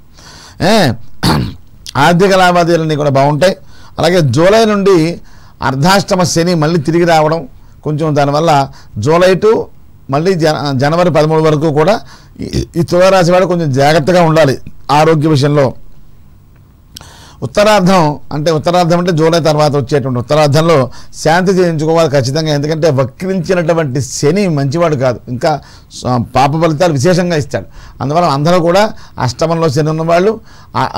ఆర్థిక లావాదేవీలన్నీ కూడా బాగుంటాయి. అలాగే జూలై నుండి అర్ధాష్టమ శని మళ్ళీ తిరిగి రావడం కొంచెం దానివల్ల జూలై టు మళ్ళీ జన జనవరి పదమూడు వరకు కూడా ఈ- తులారాశి వాడు కొంచెం జాగ్రత్తగా ఉండాలి ఆరోగ్య విషయంలో. ఉత్తరార్ధం అంటే ఉత్తరార్ధం అంటే జూలై తర్వాత వచ్చేటువంటి ఉత్తరార్ధంలో శాంతి చేయించుకోవాలి ఖచ్చితంగా ఎందుకంటే వక్రించినటువంటి శని మంచివాడు కాదు. ఇంకా పాప ఫలితాలు విశేషంగా ఇస్తాడు. అందువల్ల అందరూ కూడా అష్టమంలో శని ఉన్నవాళ్ళు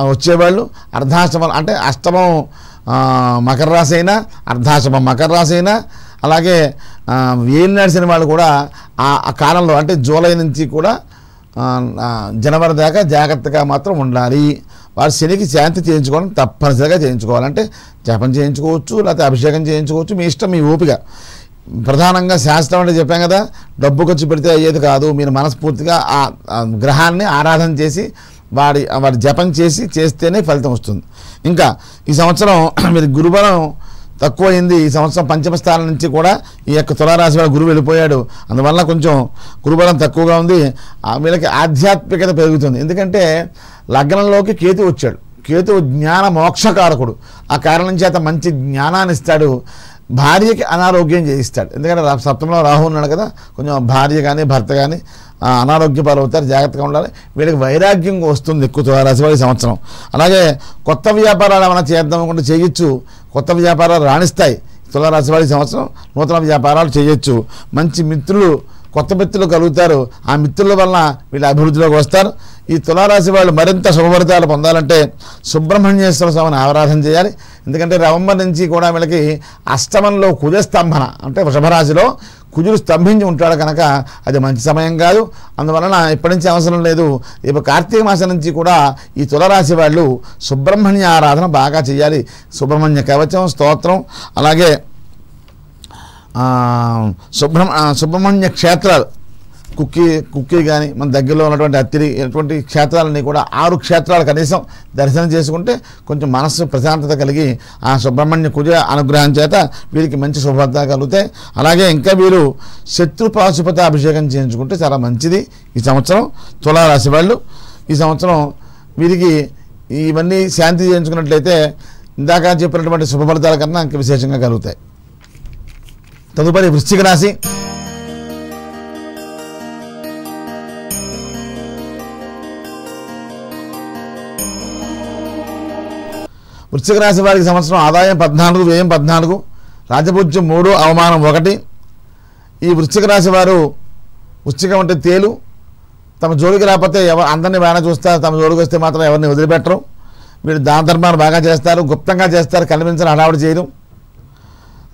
వచ్చేవాళ్ళు అర్ధాష్టమం అంటే అష్టమం మకర రాశి అయినా అర్ధాష్టమం మకర రాశి అయినా అలాగే ఏలినాడు శని వాళ్ళు కూడా ఆ కాలంలో అంటే జూలై నుంచి కూడా జనవరి దాకా జాగ్రత్తగా మాత్రం ఉండాలి. వారి శనికి శాంతి చేయించుకోవడం తప్పనిసరిగా చేయించుకోవాలంటే జపం చేయించుకోవచ్చు లేకపోతే అభిషేకం చేయించుకోవచ్చు మీ ఇష్టం మీ ఓపిక. ప్రధానంగా శాస్త్రం అంటే చెప్పాం కదా డబ్బు ఖర్చు పెడితే అయ్యేది కాదు. మీరు మనస్ఫూర్తిగా ఆ ఆ గ్రహాన్ని ఆరాధన చేసి వాడి వాడి జపం చేసి చేస్తేనే ఫలితం వస్తుంది. ఇంకా ఈ సంవత్సరం మీరు గురుబలం తక్కువైంది. ఈ సంవత్సరం పంచమ స్థానం నుంచి కూడా ఈ యొక్క తులారాశి వాడు గురువు వెళ్ళిపోయాడు. అందువల్ల కొంచెం గురుబలం తక్కువగా ఉంది. ఆ వీళ్ళకి ఆధ్యాత్మికత పెరుగుతుంది. ఎందుకంటే లగ్నంలోకి కేతు వచ్చాడు. కేతు జ్ఞాన మోక్షకారకుడు. ఆ కారణం చేత మంచి జ్ఞానాన్ని ఇస్తాడు. భార్యకి అనారోగ్యం చేయిస్తాడు. ఎందుకంటే రా- సప్తంలో రాహు ఉన్నాడు కదా. కొంచెం భార్య కానీ భర్త కానీ అనారోగ్య పాలవుతారు. జాగ్రత్తగా ఉండాలి. వీళ్ళకి వైరాగ్యం వస్తుంది ఎక్కువ తులారాశి వారి సంవత్సరం. అలాగే కొత్త వ్యాపారాలు ఏమైనా చేద్దాం అనుకుంటే చేయొచ్చు. కొత్త వ్యాపారాలు రాణిస్తాయి. తులారాశి వారి సంవత్సరం నూతన వ్యాపారాలు చేయొచ్చు. మంచి మిత్రులు కొత్త మిత్రులు కలుగుతారు. ఆ మిత్రుల వలన వీళ్ళు అభివృద్ధిలోకి వస్తారు. ఈ తులారాశి వాళ్ళు మరింత శుభఫలితాలు పొందాలంటే సుబ్రహ్మణ్యేశ్వర స్వామిని ఆరాధన చేయాలి. ఎందుకంటే నవంబర్ నుంచి కూడా వీళ్ళకి అష్టమంలో కుజస్తంభన అంటే వృషభరాశిలో కుజుడు స్తంభించి ఉంటాడు కనుక అది మంచి సమయం కాదు. అందువలన ఇప్పటి నుంచి అవసరం లేదు. ఇప్పుడు కార్తీక మాసం నుంచి కూడా ఈ తులరాశి వాళ్ళు సుబ్రహ్మణ్య ఆరాధన బాగా చేయాలి. సుబ్రహ్మణ్య కవచం స్తోత్రం అలాగే సుబ్రహ్మ సుబ్రహ్మణ్య క్షేత్రాలు కుక్కీ కుక్కీ కానీ మన దగ్గరలో ఉన్నటువంటి అత్తిరి ఇటువంటి క్షేత్రాలని కూడా ఆరు క్షేత్రాలు కనీసం దర్శనం చేసుకుంటే కొంచెం మనస్సు ప్రశాంతత కలిగి ఆ సుబ్రహ్మణ్య కుజ అనుగ్రహం చేత వీరికి మంచి శుభత కలుగుతాయి. అలాగే ఇంకా వీరు శత్రుపాశుపత అభిషేకం చేయించుకుంటే చాలా మంచిది ఈ సంవత్సరం తులారాశి వాళ్ళు. ఈ సంవత్సరం వీరికి ఇవన్నీ శాంతి చేయించుకున్నట్లయితే ఇందాక చెప్పినటువంటి శుభ ఫలితాల కన్నా ఇంకా విశేషంగా కలుగుతాయి. తదుపరి వృశ్చిక రాశి. వృశ్చిక రాశి వారికి సంవత్సరం ఆదాయం పద్నాలుగు వ్యయం పద్నాలుగు రాజపూజ్యం మూడు అవమానం ఒకటి. ఈ వృశ్చిక రాశి వారు వృశ్చికం అంటే తేలు. తమ జోలికి రాకపోతే ఎవరు అందరినీ బాగా చూస్తారు. తమ జోలికి వస్తే మాత్రం ఎవరిని వదిలిపెట్టరు. వీళ్ళు దాన ధర్మాన్ని బాగా చేస్తారు గుప్తంగా చేస్తారు కనిపించని హడావుడి చేయరు.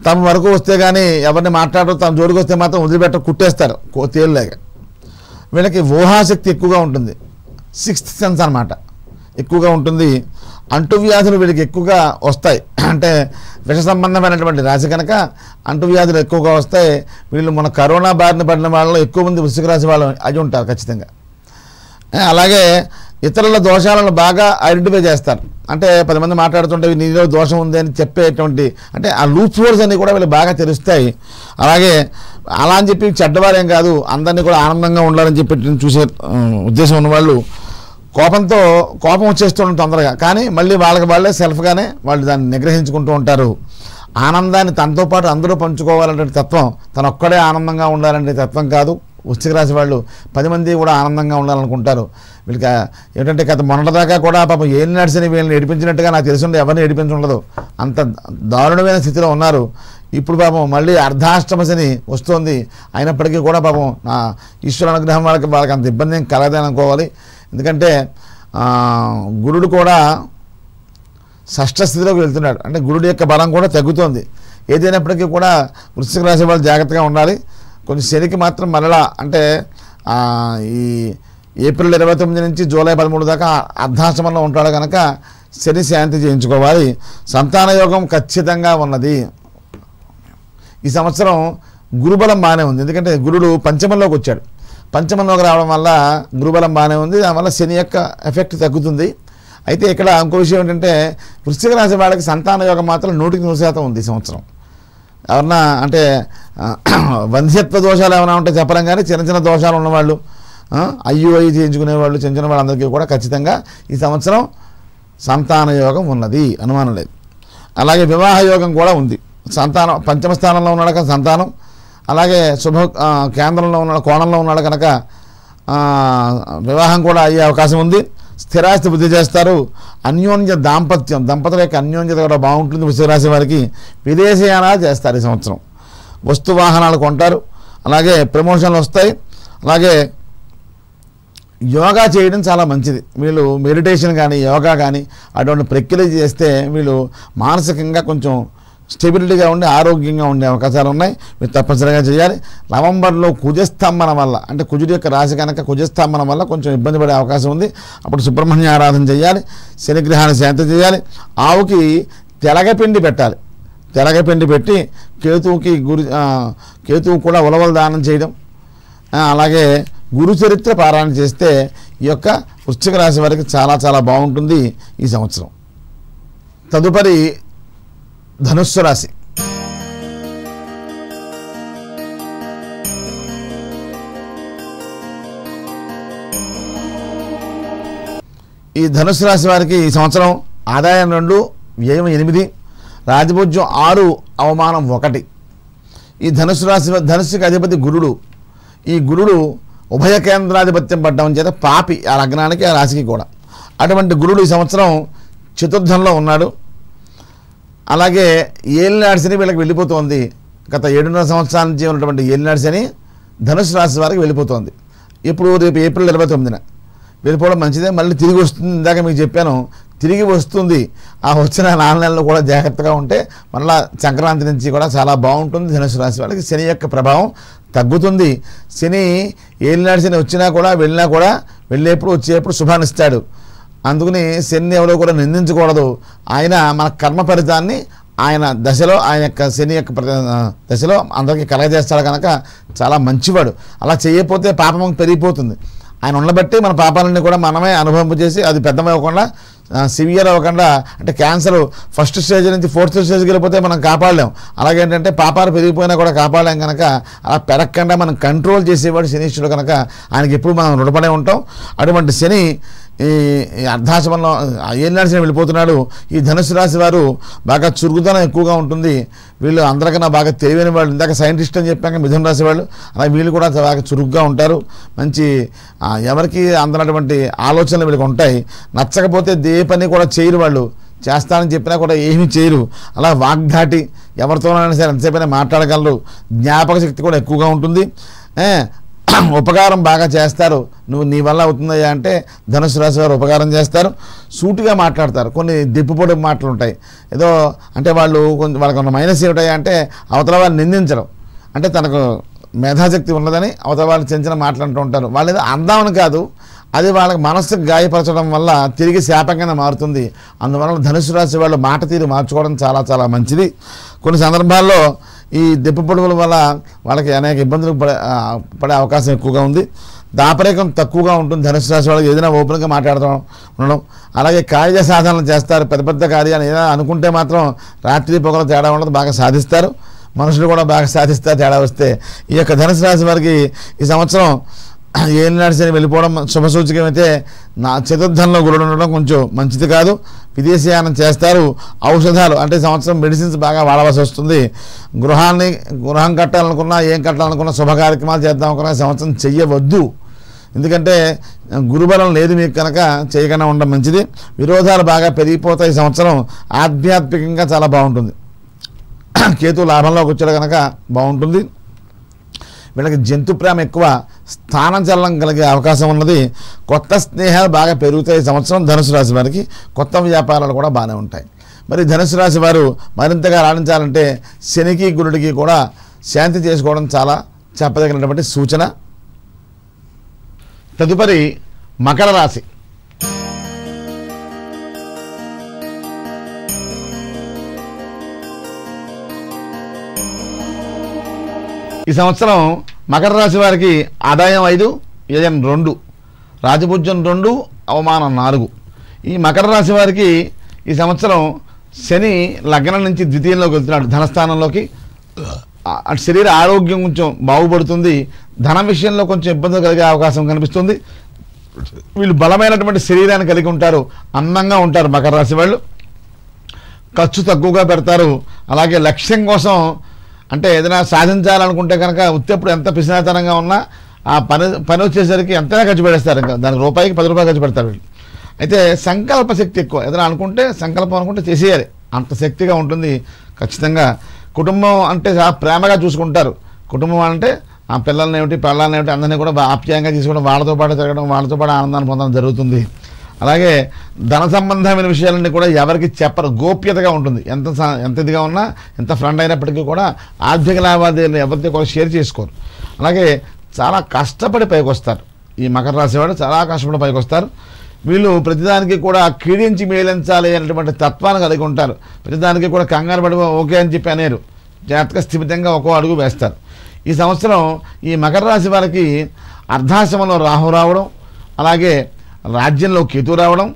తమ వరకు వస్తే కానీ ఎవరిని మాట్లాడరు తమ జోలికి వస్తే మాత్రం వదిలిపెట్టరు కుట్టేస్తారు. కో- వీళ్ళకి ఊహాశక్తి ఎక్కువగా ఉంటుంది. సిక్స్త్ సెన్స్ అన్నమాట. ఎక్కువగా ఉంటుంది. అంటువ్యాధులు వీళ్ళకి ఎక్కువగా వస్తాయి. అంటే విష సంబంధమైనటువంటి రాశి కనుక అంటువ్యాధులు ఎక్కువగా వస్తాయి. వీళ్ళు మన కరోనా బారిన పడిన వాళ్ళలో ఎక్కువ మంది వృశ్చిక రాశి వాళ్ళు అయి ఉంటారు ఖచ్చితంగా. అలాగే ఇతరుల దోషాలను బాగా ఐడెంటిఫై చేస్తారు. అంటే పది మంది మాట్లాడుతుంటే నీలో దోషం ఉంది అని చెప్పేటువంటి అంటే ఆ లూప్ ఫోర్స్ అన్ని కూడా వీళ్ళు బాగా తెలుస్తాయి. అలాగే అలా అని చెప్పి చెడ్డవారేం కాదు అందరినీ కూడా ఆనందంగా ఉండాలని చెప్పి చూసే ఉద్దేశం ఉన్నవాళ్ళు కోపంతో కోపం వచ్చేస్తుంటుంది తొందరగా. కానీ మళ్ళీ వాళ్ళకి వాళ్ళే సెల్ఫ్గానే వాళ్ళు దాన్ని నిగ్రహించుకుంటూ ఉంటారు. ఆనందాన్ని తనతో పాటు అందరూ పంచుకోవాలంటే తత్వం తను ఒక్కడే ఆనందంగా ఉండాలంటే తత్వం కాదు. వృశ్చిక రాశి వాళ్ళు పది మంది కూడా ఆనందంగా ఉండాలనుకుంటారు. వీళ్ళకి ఏంటంటే గత మొన్నటిదాకా కూడా పాపం ఏం నడిచిన వీళ్ళని ఏడిపించినట్టుగా నాకు తెలిసిండే ఎవరిని ఏడిపించుండదు. అంత దారుణమైన స్థితిలో ఉన్నారు. ఇప్పుడు పాపం మళ్ళీ అర్ధాష్టమశని వస్తుంది. అయినప్పటికీ కూడా పాపం నా ఈశ్వర అనుగ్రహం వాళ్ళకి వాళ్ళకి అంత ఇబ్బంది ఏం కలగదని అనుకోవాలి ఎందుకంటే గురుడు కూడా షష్ఠ స్థితిలోకి వెళ్తున్నాడు. అంటే గురుడు యొక్క బలం కూడా తగ్గుతోంది. ఏదైనప్పటికీ కూడా వృశ్చిక రాశి వాళ్ళు జాగ్రత్తగా ఉండాలి. కొంచెం శనికి మాత్రం మరలా అంటే ఈ ఏప్రిల్ ఇరవై తొమ్మిది నుంచి జూలై పదమూడు దాకా అర్ధాశ్రమంలో ఉంటాడు కనుక శని శాంతి చేయించుకోవాలి. సంతాన యోగం ఖచ్చితంగా ఉన్నది. ఈ సంవత్సరం గురుబలం బాగానే ఉంది. ఎందుకంటే గురుడు పంచమంలోకి వచ్చాడు. పంచమంలోకి రావడం వల్ల గురుబలం బాగానే ఉంది. దానివల్ల శని యొక్క ఎఫెక్ట్ తగ్గుతుంది. అయితే ఇక్కడ ఇంకో విషయం ఏంటంటే వృశ్చిక రాశి వాళ్ళకి సంతాన యోగం మాత్రం నూటికి నూరు శాతం ఉంది ఈ సంవత్సరం. ఎవరన్నా అంటే వంధ్యత్వ దోషాలు ఏమైనా ఉంటే చెప్పలేం కానీ చిన్న చిన్న దోషాలు ఉన్నవాళ్ళు ఆ, అయ్యో అయ్యి చేయించుకునే వాళ్ళు చిన్న చిన్న వాళ్ళందరికీ కూడా ఖచ్చితంగా ఈ సంవత్సరం సంతాన యోగం ఉన్నది. అనుమానం లేదు. అలాగే వివాహ యోగం కూడా ఉంది. సంతానం పంచమ స్థానంలో ఉన్నాడు సంతానం అలాగే శుభ కేంద్రంలో ఉన్న కోణంలో ఉన్నాడు కనుక వివాహం కూడా అయ్యే అవకాశం ఉంది. స్థిరాస్తి బుద్ధి చేస్తారు. అన్యోన్య దాంపత్యం దంపతుల యొక్క అన్యోన్యత కూడా బాగుంటుంది వృషరాశి వారికి. విదేశీయానాలు చేస్తారు ఈ సంవత్సరం. వస్తు వాహనాలు కొంటారు. అలాగే ప్రమోషన్లు వస్తాయి. అలాగే యోగా చేయడం చాలా మంచిది. వీళ్ళు మెడిటేషన్ కానీ యోగా కానీ అటువంటి ప్రక్రియ చేస్తే వీళ్ళు మానసికంగా కొంచెం స్టెబిలిటీగా ఉండి ఆరోగ్యంగా ఉండే అవకాశాలు ఉన్నాయి. మీరు తప్పనిసరిగా చేయాలి. నవంబర్లో కుజస్తంభన వల్ల అంటే కుజుడి యొక్క రాశి కనుక కుజస్తంభన వల్ల కొంచెం ఇబ్బంది పడే అవకాశం ఉంది. అప్పుడు సుబ్రహ్మణ్య ఆరాధన చేయాలి. శనిగ్రహాన్ని శాంతి చేయాలి. ఆవుకి తెలగపిండి పెట్టాలి. తెలగపిండి పెట్టి కేతువుకి గురి కేతువు కూడా ఉలవలు దానం చేయడం. అలాగే గురు చరిత్ర పారాయణ చేస్తే ఈ యొక్క వృశ్చిక రాశి వారికి చాలా చాలా బాగుంటుంది ఈ సంవత్సరం. తదుపరి ధనుస్సు రాశి. ఈ ధనుస్సు రాశి వారికి ఈ సంవత్సరం ఆదాయం రెండు వ్యయం ఎనిమిది రాజభోజ్యం ఆరు అవమానం ఒకటి. ఈ ధనుసు రాశి ధనుసుకి అధిపతి గురుడు. ఈ గురుడు ఉభయ కేంద్రాధిపత్యం పడ్డం చేత పాపి ఆ లగ్నానికి ఆ రాశికి కూడా. అటువంటి గురుడు ఈ సంవత్సరం చతుర్థంలో ఉన్నాడు. అలాగే ఏలినాడు శని వీళ్ళకి వెళ్ళిపోతుంది. గత ఏడున్నర సంవత్సరాల నుంచి ఉన్నటువంటి ఏలినాడు శని ధనుసు రాశి వారికి వెళ్ళిపోతుంది. ఇప్పుడు రేపు ఏప్రిల్ ఇరవై తొమ్మిదిన. వెళ్ళిపోవడం మంచిదే మళ్ళీ తిరిగి వస్తుంది. ఇందాక మీకు చెప్పాను తిరిగి వస్తుంది. ఆ వచ్చిన నాలుగు నెలలు కూడా జాగ్రత్తగా ఉంటే మళ్ళా సంక్రాంతి నుంచి కూడా చాలా బాగుంటుంది. ధనుసు రాశి వాళ్ళకి శని యొక్క ప్రభావం తగ్గుతుంది. శని ఏలినాడు శని వచ్చినా కూడా వెళ్ళినా కూడా వెళ్ళేప్పుడు వచ్చేప్పుడు శుభాన్నిస్తాడు అందుకని శని ఎవరో కూడా నిందించకూడదు. ఆయన మన కర్మ ఫలితాన్ని ఆయన దశలో ఆయన యొక్క శని యొక్క ప్ర- దశలో అందరికీ కలగజేస్తాడు కనుక చాలా మంచివాడు. అలా చేయకపోతే పాపం పెరిగిపోతుంది. ఆయన ఉండబట్టి మన పాపాలన్నీ కూడా మనమే అనుభవం చేసి అది పెద్దమవ్వకుండా సివియర్ అవ్వకుండా అంటే క్యాన్సర్ ఫస్ట్ స్టేజ్ నుంచి ఫోర్త్ స్టేజ్కి వెళ్ళిపోతే మనం కాపాడలేం. అలాగే ఏంటంటే పాపాలు పెరిగిపోయినా కూడా కాపాడలేం కనుక అలా పెరగకుండా మనం కంట్రోల్ చేసేవాడు శనీశ్వరుడు కనుక ఆయనకి ఎప్పుడు మనం రుణపడే ఉంటాం. అటువంటి శని ఈ అర్ధాశమంలో ఏనాడు నడిచిన వెళ్ళిపోతున్నాడు. ఈ ధనుసు రాశి వారు బాగా చురుగుదనం ఎక్కువగా ఉంటుంది. వీళ్ళు అందరికన్నా బాగా తెలివైన వాళ్ళు. ఇందాక సైంటిస్ట్ అని చెప్పాక మిథున రాశి వాళ్ళు. అలా వీళ్ళు కూడా బాగా చురుగ్గా ఉంటారు. మంచి ఎవరికి అందనటువంటి ఆలోచనలు వీళ్ళకి ఉంటాయి. నచ్చకపోతే దే పని కూడా చేయరు వాళ్ళు. చేస్తానని చెప్పినా కూడా ఏమీ చేయరు. అలా వాగ్దాటి ఎవరితోనైనా సరే ఎంతసేపైనా మాట్లాడగలరు. జ్ఞాపక శక్తి కూడా ఎక్కువగా ఉంటుంది. ఉపకారం బాగా చేస్తారు. నువ్వు నీ వల్ల అవుతుందయ్యా అంటే ధనుసు రాశి వారు ఉపకారం చేస్తారు. సూటిగా మాట్లాడతారు. కొన్ని దిప్పుపొడి మాటలు ఉంటాయి. ఏదో అంటే వాళ్ళు కొంచెం వాళ్ళకి ఉన్న మైనస్ ఏమిటయ్యా అంటే అవతల వాళ్ళు నిందించడం అంటే తనకు మేధాశక్తి ఉన్నదని అవతల వాళ్ళు చిన్న చిన్న మాటలు అంటూ ఉంటారు. వాళ్ళు ఏదో అందామని కాదు. అది వాళ్ళకి మనస్సుకు గాయపరచడం వల్ల తిరిగి శాపంగా మారుతుంది. అందువల్ల ధనుసు రాశి వాళ్ళు మాట తీరు మార్చుకోవడం చాలా చాలా మంచిది. కొన్ని సందర్భాల్లో ఈ దెబ్బ పొడవుల వల్ల వాళ్ళకి అనేక ఇబ్బందులు పడే పడే అవకాశం ఎక్కువగా ఉంది. దాపరికం తక్కువగా ఉంటుంది. ధనుసు రాశి వాళ్ళకి ఏదైనా ఓపెన్గా మాట్లాడటం ఉండడం. అలాగే కార్య సాధనలు చేస్తారు. పెద్ద పెద్ద కార్యాలు ఏదైనా అనుకుంటే మాత్రం రాత్రి పొగల తేడా ఉండదు. బాగా సాధిస్తారు. మనుషులు కూడా బాగా సాధిస్తారు. తేడా వస్తే ఈ యొక్క ధనుసు రాశి వారికి ఈ సంవత్సరం ఏం నడిచని వెళ్ళిపోవడం శుభసూచకమైతే నా చతుర్థంలో గురుడు ఉండడం కొంచెం మంచిది కాదు. విదేశీయానం చేస్తారు. ఔషధాలు అంటే సంవత్సరం మెడిసిన్స్ బాగా వాడవలసి వస్తుంది. గృహాన్ని గృహం కట్టాలనుకున్నా ఏం కట్టాలనుకున్నా శుభ కార్యక్రమాలు చేద్దాం అనుకున్నా సంవత్సరం చెయ్యవద్దు. ఎందుకంటే గురుబలం లేదు మీకు కనుక చేయకుండా ఉండడం మంచిది. విరోధాలు బాగా పెరిగిపోతాయి సంవత్సరం. ఆధ్యాత్మికంగా చాలా బాగుంటుంది. కేతు లాభంలోకి వచ్చాడు కనుక బాగుంటుంది. వీళ్ళకి జంతు ప్రేమ ఎక్కువ స్థానం చలనం కలిగే అవకాశం ఉన్నది. కొత్త స్నేహాలు బాగా పెరుగుతాయి. సంవత్సరం ధనుసు రాశి వారికి కొత్త వ్యాపారాలు కూడా బాగానే ఉంటాయి. మరి ధనుసు రాశి వారు మరింతగా రాణించాలంటే శనికి గురుడికి కూడా శాంతి చేసుకోవడం చాలా చెప్పదగినటువంటి సూచన. తదుపరి మకర రాశి. ఈ సంవత్సరం మకర రాశి వారికి ఆదాయం ఐదు వ్యయం రెండు రాజభుజ్యం రెండు అవమానం నాలుగు. ఈ మకర రాశి వారికి ఈ సంవత్సరం శని లగ్నం నుంచి ద్వితీయంలోకి వెళ్తున్నాడు. ధనస్థానంలోకి అటు శరీర ఆరోగ్యం కొంచెం బాగుపడుతుంది. ధనం విషయంలో కొంచెం ఇబ్బందులు కలిగే అవకాశం కనిపిస్తుంది. వీళ్ళు బలమైనటువంటి శరీరాన్ని కలిగి ఉంటారు. అందంగా ఉంటారు మకర రాశి వాళ్ళు. ఖర్చు తక్కువగా పెడతారు. అలాగే లక్ష్యం కోసం అంటే ఏదైనా సాధించాలనుకుంటే కనుక ఉత్తప్పుడు ఎంత పిసినాతనంగా ఉన్నా ఆ పని పని వచ్చేసరికి ఎంతైనా ఖర్చు పెడేస్తారు ఇంకా. దానికి రూపాయికి పది రూపాయలు ఖర్చు పెడతారు వీళ్ళు. అయితే సంకల్ప శక్తి ఎక్కువ. ఏదైనా అనుకుంటే సంకల్పం అనుకుంటే చేసేయాలి. అంత శక్తిగా ఉంటుంది. ఖచ్చితంగా కుటుంబం అంటే చాలా ప్రేమగా చూసుకుంటారు. కుటుంబం అంటే ఆ పిల్లల్ని ఏమిటి పిల్లల్ని ఏమిటి అందరినీ కూడా ఆప్యాయంగా తీసుకోవడం వాళ్ళతో పాటు తిరగడం వాళ్ళతో పాటు ఆనందాన్ని పొందడం జరుగుతుంది. అలాగే ధన సంబంధమైన విషయాలన్నీ కూడా ఎవరికి చెప్పరు. గోప్యతగా ఉంటుంది. ఎంత ఎంత ఇదిగా ఉన్నా ఎంత ఫ్రెండ్ అయినప్పటికీ కూడా ఆర్థిక లావాదేవీలు ఎవరితో కూడా షేర్ చేసుకోరు. అలాగే చాలా కష్టపడి పైకి వస్తారు ఈ మకర రాశి వాడు చాలా కష్టపడి పైకి వస్తారు వీళ్ళు ప్రతిదానికి కూడా కీడించి మేలించాలి అనేటువంటి తత్వాన్ని కలిగి ఉంటారు. ప్రతిదానికి కూడా కంగారు పడి ఓకే అని చెప్పి అనేరు. జాగ్రత్తగా స్థిమితంగా ఒక్కో అడుగు వేస్తారు. ఈ సంవత్సరం ఈ మకర రాశి వారికి అర్ధాశ్రమంలో రాహు రావడం అలాగే రాజ్యంలో కేతు రావడం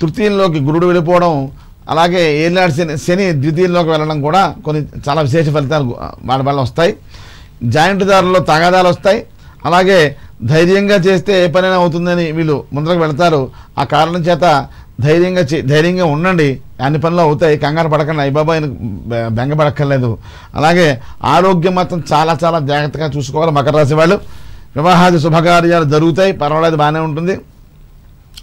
తృతీయంలోకి గురుడు వెళ్ళిపోవడం అలాగే ఏనాడు శని శని ద్వితీయంలోకి వెళ్ళడం కూడా కొన్ని చాలా విశేష ఫలితాలు గు- వల్ల వస్తాయి. జాయింట్ దారుల్లో తగాదాలు వస్తాయి. అలాగే ధైర్యంగా చేస్తే ఏ పనైనా అవుతుందని వీళ్ళు ముందరకు వెళతారు. ఆ కారణం చేత ధైర్యంగా చే ధైర్యంగా ఉండండి. అన్ని పనులు అవుతాయి. కంగారు పడకండి. అయ్యబాబాయ్ బెంగపడక్కర్లేదు అలాగే ఆరోగ్యం మాత్రం చాలా చాలా జాగ్రత్తగా చూసుకోవాలి మకర రాశి వాళ్ళు. వివాహాది శుభకార్యాలు జరుగుతాయి. పర్వాలేదు బాగానే ఉంటుంది.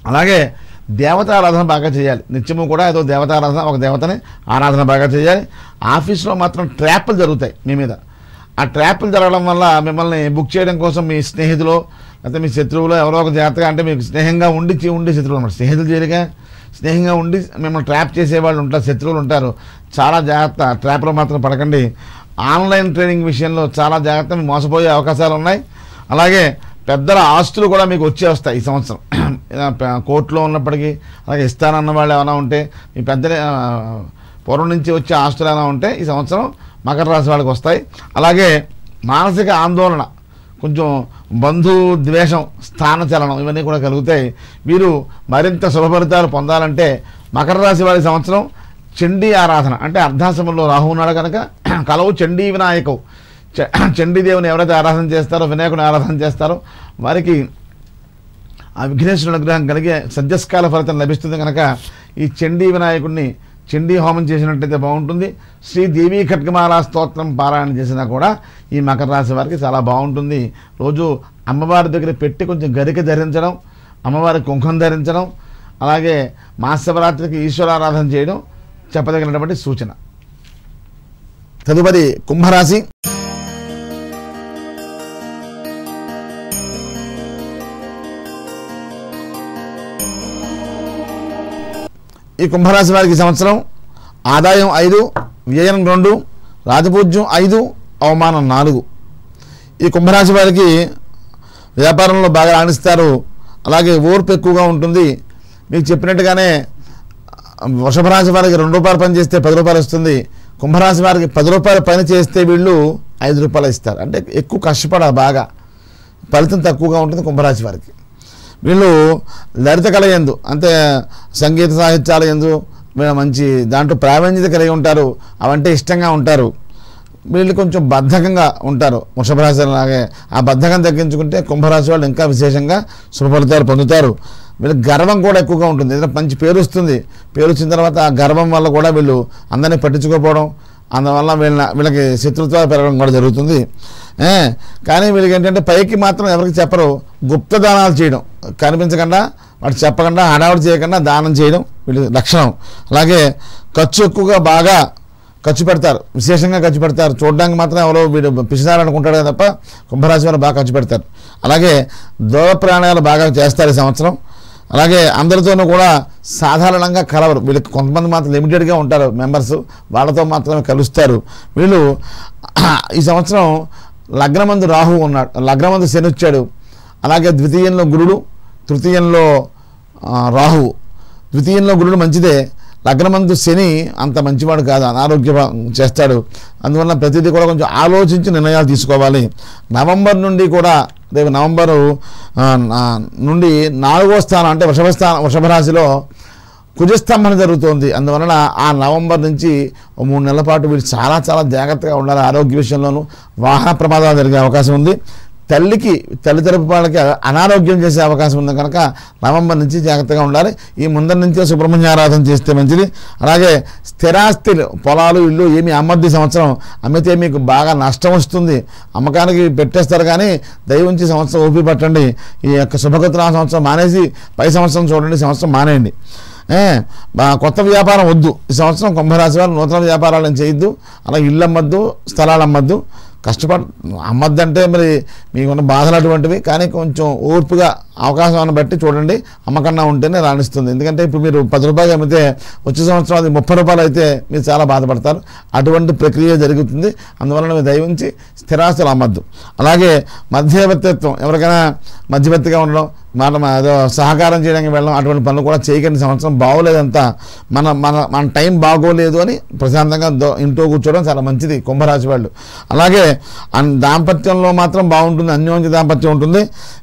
అలాగే దేవతారాధన బాగా చేయాలి. నిత్యము కూడా ఏదో దేవతారాధన ఒక దేవతని ఆరాధన బాగా చేయాలి. ఆఫీస్లో మాత్రం ట్రాప్లు జరుగుతాయి మీ మీద. ఆ ట్రాప్లు జరగడం వల్ల మిమ్మల్ని బుక్ చేయడం కోసం మీ స్నేహితులు లేకపోతే మీ శత్రువులు ఎవరో ఒక జాగ్రత్తగా అంటే మీకు స్నేహంగా ఉండి ఉండి శత్రువులు అనమాట స్నేహితులు చేరిగా స్నేహంగా ఉండి మిమ్మల్ని ట్రాప్ చేసేవాళ్ళు ఉంటారు శత్రువులు ఉంటారు. చాలా జాగ్రత్త ట్రాప్లో మాత్రం పడకండి. ఆన్లైన్ ట్రైనింగ్ విషయంలో చాలా జాగ్రత్త మోసపోయే అవకాశాలు ఉన్నాయి. అలాగే పెద్దల ఆస్తులు కూడా మీకు వచ్చే వస్తాయి ఈ సంవత్సరం. కోర్టులో ఉన్నప్పటికీ అలాగే ఇస్తానన్న వాళ్ళు ఏమైనా ఉంటే మీ పెద్దలే పూర్వం నుంచి వచ్చే ఆస్తులు ఏమైనా ఉంటే ఈ సంవత్సరం మకర రాశి వాళ్ళకి వస్తాయి. అలాగే మానసిక ఆందోళన కొంచెం బంధు ద్వేషం స్థానచలనం ఇవన్నీ కూడా కలుగుతాయి వీరు మరింత సులభరితాలు పొందాలంటే మకర రాశి వారి సంవత్సరం చండీ ఆరాధన అంటే అర్ధాశ్రమంలో రాహు ఉన్నాడు కనుక కలవు చండీ వినాయకవు. చండీదేవుని ఎవరైతే ఆరాధన చేస్తారో వినాయకుని ఆరాధన చేస్తారో వారికి ఆ విఘ్నేశ్వరుని అనుగ్రహం కలిగే సద్యస్కాల ఫలితం లభిస్తుంది కనుక ఈ చండీ వినాయకుడిని చండీ హోమం చేసినట్టయితే బాగుంటుంది. శ్రీ దేవీ ఖడ్గమాల స్తోత్రం పారాయణ చేసినా కూడా ఈ మకర రాశి వారికి చాలా బాగుంటుంది. రోజు అమ్మవారి దగ్గర పెట్టి కొంచెం గరిక ధరించడం అమ్మవారి కుంకం ధరించడం అలాగే మహాశివరాత్రికి ఈశ్వరారాధన చేయడం చెప్పదగినటువంటి సూచన. తదుపరి కుంభరాశి. ఈ కుంభరాశి వారికి సంవత్సరం ఆదాయం ఐదు వ్యయం రెండు రాజపూజ్యం ఐదు అవమానం నాలుగు. ఈ కుంభరాశి వారికి వ్యాపారంలో బాగా రాణిస్తారు. అలాగే ఓర్పు ఎక్కువగా ఉంటుంది. మీకు చెప్పినట్టుగానే వృషభ రాశి వారికి రెండు రూపాయలు పని చేస్తే పది రూపాయలు వస్తుంది. కుంభరాశి వారికి పది రూపాయలు పని చేస్తే వీళ్ళు ఐదు రూపాయలు ఇస్తారు. అంటే ఎక్కువ కష్టపడాలి బాగా. ఫలితం తక్కువగా ఉంటుంది కుంభరాశి వారికి. వీళ్ళు లలిత కళ ఎందు అంటే సంగీత సాహిత్యాల ఎందు మంచి దాంట్లో ప్రావీణ్యత కలిగి ఉంటారు అవంటే ఇష్టంగా ఉంటారు. వీళ్ళు కొంచెం బద్ధకంగా ఉంటారు. వృషభ రాశి ఆ బద్ధకం తగ్గించుకుంటే కుంభరాశి వాళ్ళు ఇంకా విశేషంగా శుభఫలితాలు పొందుతారు. వీళ్ళకి గర్వం కూడా ఎక్కువగా ఉంటుంది. ఏదైనా మంచి పేరు వస్తుంది. పేరు వచ్చిన తర్వాత ఆ గర్వం వల్ల కూడా వీళ్ళు అందరినీ పట్టించుకోపోవడం అందువల్ల వీళ్ళ వీళ్ళకి శత్రుత్వాలు పెరగడం కూడా జరుగుతుంది. కానీ వీళ్ళకి ఏంటంటే పైకి మాత్రం ఎవరికి చెప్పరు. గుప్త దానాలు చేయడం. కనిపించకుండా వాడు చెప్పకుండా హడావుడి చేయకుండా దానం చేయడం వీళ్ళ లక్షణం. అలాగే ఖర్చు ఎక్కువగా బాగా ఖర్చు పెడతారు. విశేషంగా ఖర్చు పెడతారు. చూడడానికి మాత్రం ఎవరో వీడు పిసినారనుకుంటాడు తప్ప కుంభరాశి వారు బాగా ఖర్చు పెడతారు. అలాగే దూర ప్రయాణాలు బాగా చేస్తారు ఈ సంవత్సరం. అలాగే అందరితోనూ కూడా సాధారణంగా కలవరు. వీళ్ళకి కొంతమంది మాత్రం లిమిటెడ్గా ఉంటారు మెంబర్స్ వాళ్ళతో మాత్రమే కలుస్తారు. వీళ్ళు ఈ సంవత్సరం లగ్నమందు రాహు ఉన్నాడు. లగ్నమందు శని వచ్చాడు. అలాగే ద్వితీయంలో గురుడు తృతీయంలో రాహు ద్వితీయంలో గురుడు మంచిదే. లగ్నమందు శని అంత మంచివాడు కాదు. అనారోగ్య చేస్తాడు. అందువల్ల ప్రతిదీ కూడా కొంచెం ఆలోచించి నిర్ణయాలు తీసుకోవాలి. నవంబర్ నుండి కూడా రేపు నవంబరు నుండి నాలుగో స్థానం అంటే వృషభ స్థానం వృషభ రాశిలో కుజస్తంభన జరుగుతోంది. అందువలన ఆ నవంబర్ నుంచి మూడు నెలల పాటు వీళ్ళు చాలా చాలా జాగ్రత్తగా ఉండాలి. ఆరోగ్య విషయంలోనూ వాహన ప్రమాదాలు జరిగే అవకాశం ఉంది. తల్లికి తల్లితరపు వాళ్ళకి అనారోగ్యం చేసే అవకాశం ఉంది కనుక నవంబర్ నుంచి జాగ్రత్తగా ఉండాలి. ఈ ముందర నుంచే సుబ్రహ్మణ్య ఆరాధన చేస్తే మంచిది. అలాగే స్థిరాస్తులు పొలాలు ఇల్లు ఏమి అమ్మద్ది సంవత్సరం అమ్మితే మీకు బాగా నష్టం వస్తుంది. అమ్మకానికి పెట్టేస్తారు కానీ దయవుంచి సంవత్సరం ఓపి పట్టండి. ఈ యొక్క శుభకృతనామ సంవత్సరం మానేసి పై సంవత్సరం చూడండి సంవత్సరం మానేయండి. కొత్త వ్యాపారం వద్దు. ఈ సంవత్సరం కుంభరాశి వారు నూతన వ్యాపారాలు చేయొద్దు. అలా ఇల్లు అమ్మద్దు స్థలాలు అమ్మద్దు. కష్టపడ అమ్మద్దంటే మరి మీకున్న బాధలు అటువంటివి కానీ కొంచెం ఓర్పుగా అవకాశాన్ని బట్టి చూడండి. అమ్మకన్నా ఉంటేనే రాణిస్తుంది. ఎందుకంటే ఇప్పుడు మీరు పది రూపాయలు అమ్మితే వచ్చే సంవత్సరం అది ముప్పై రూపాయలు అయితే మీరు చాలా బాధపడతారు. అటువంటి ప్రక్రియ జరుగుతుంది. అందువలన మీరు దయవించి స్థిరాస్తులు అమ్మద్దు. అలాగే మధ్యవర్తిత్వం ఎవరికైనా మధ్యవర్తిగా ఉండడం మన ఏదో సహకారం చేయడానికి వెళ్ళడం అటువంటి పనులు కూడా చేయకండి. సంవత్సరం బాగోలేదంతా. మన మన మన టైం బాగోలేదు అని ప్రశాంతంగా దో- ఇంట్లో కూర్చోవడం చాలా మంచిది కుంభరాశి వాళ్ళు. అలాగే దాంపత్యంలో మాత్రం బాగుంటుంది అన్యోన్య దాంపత్యం ఉంటుంది.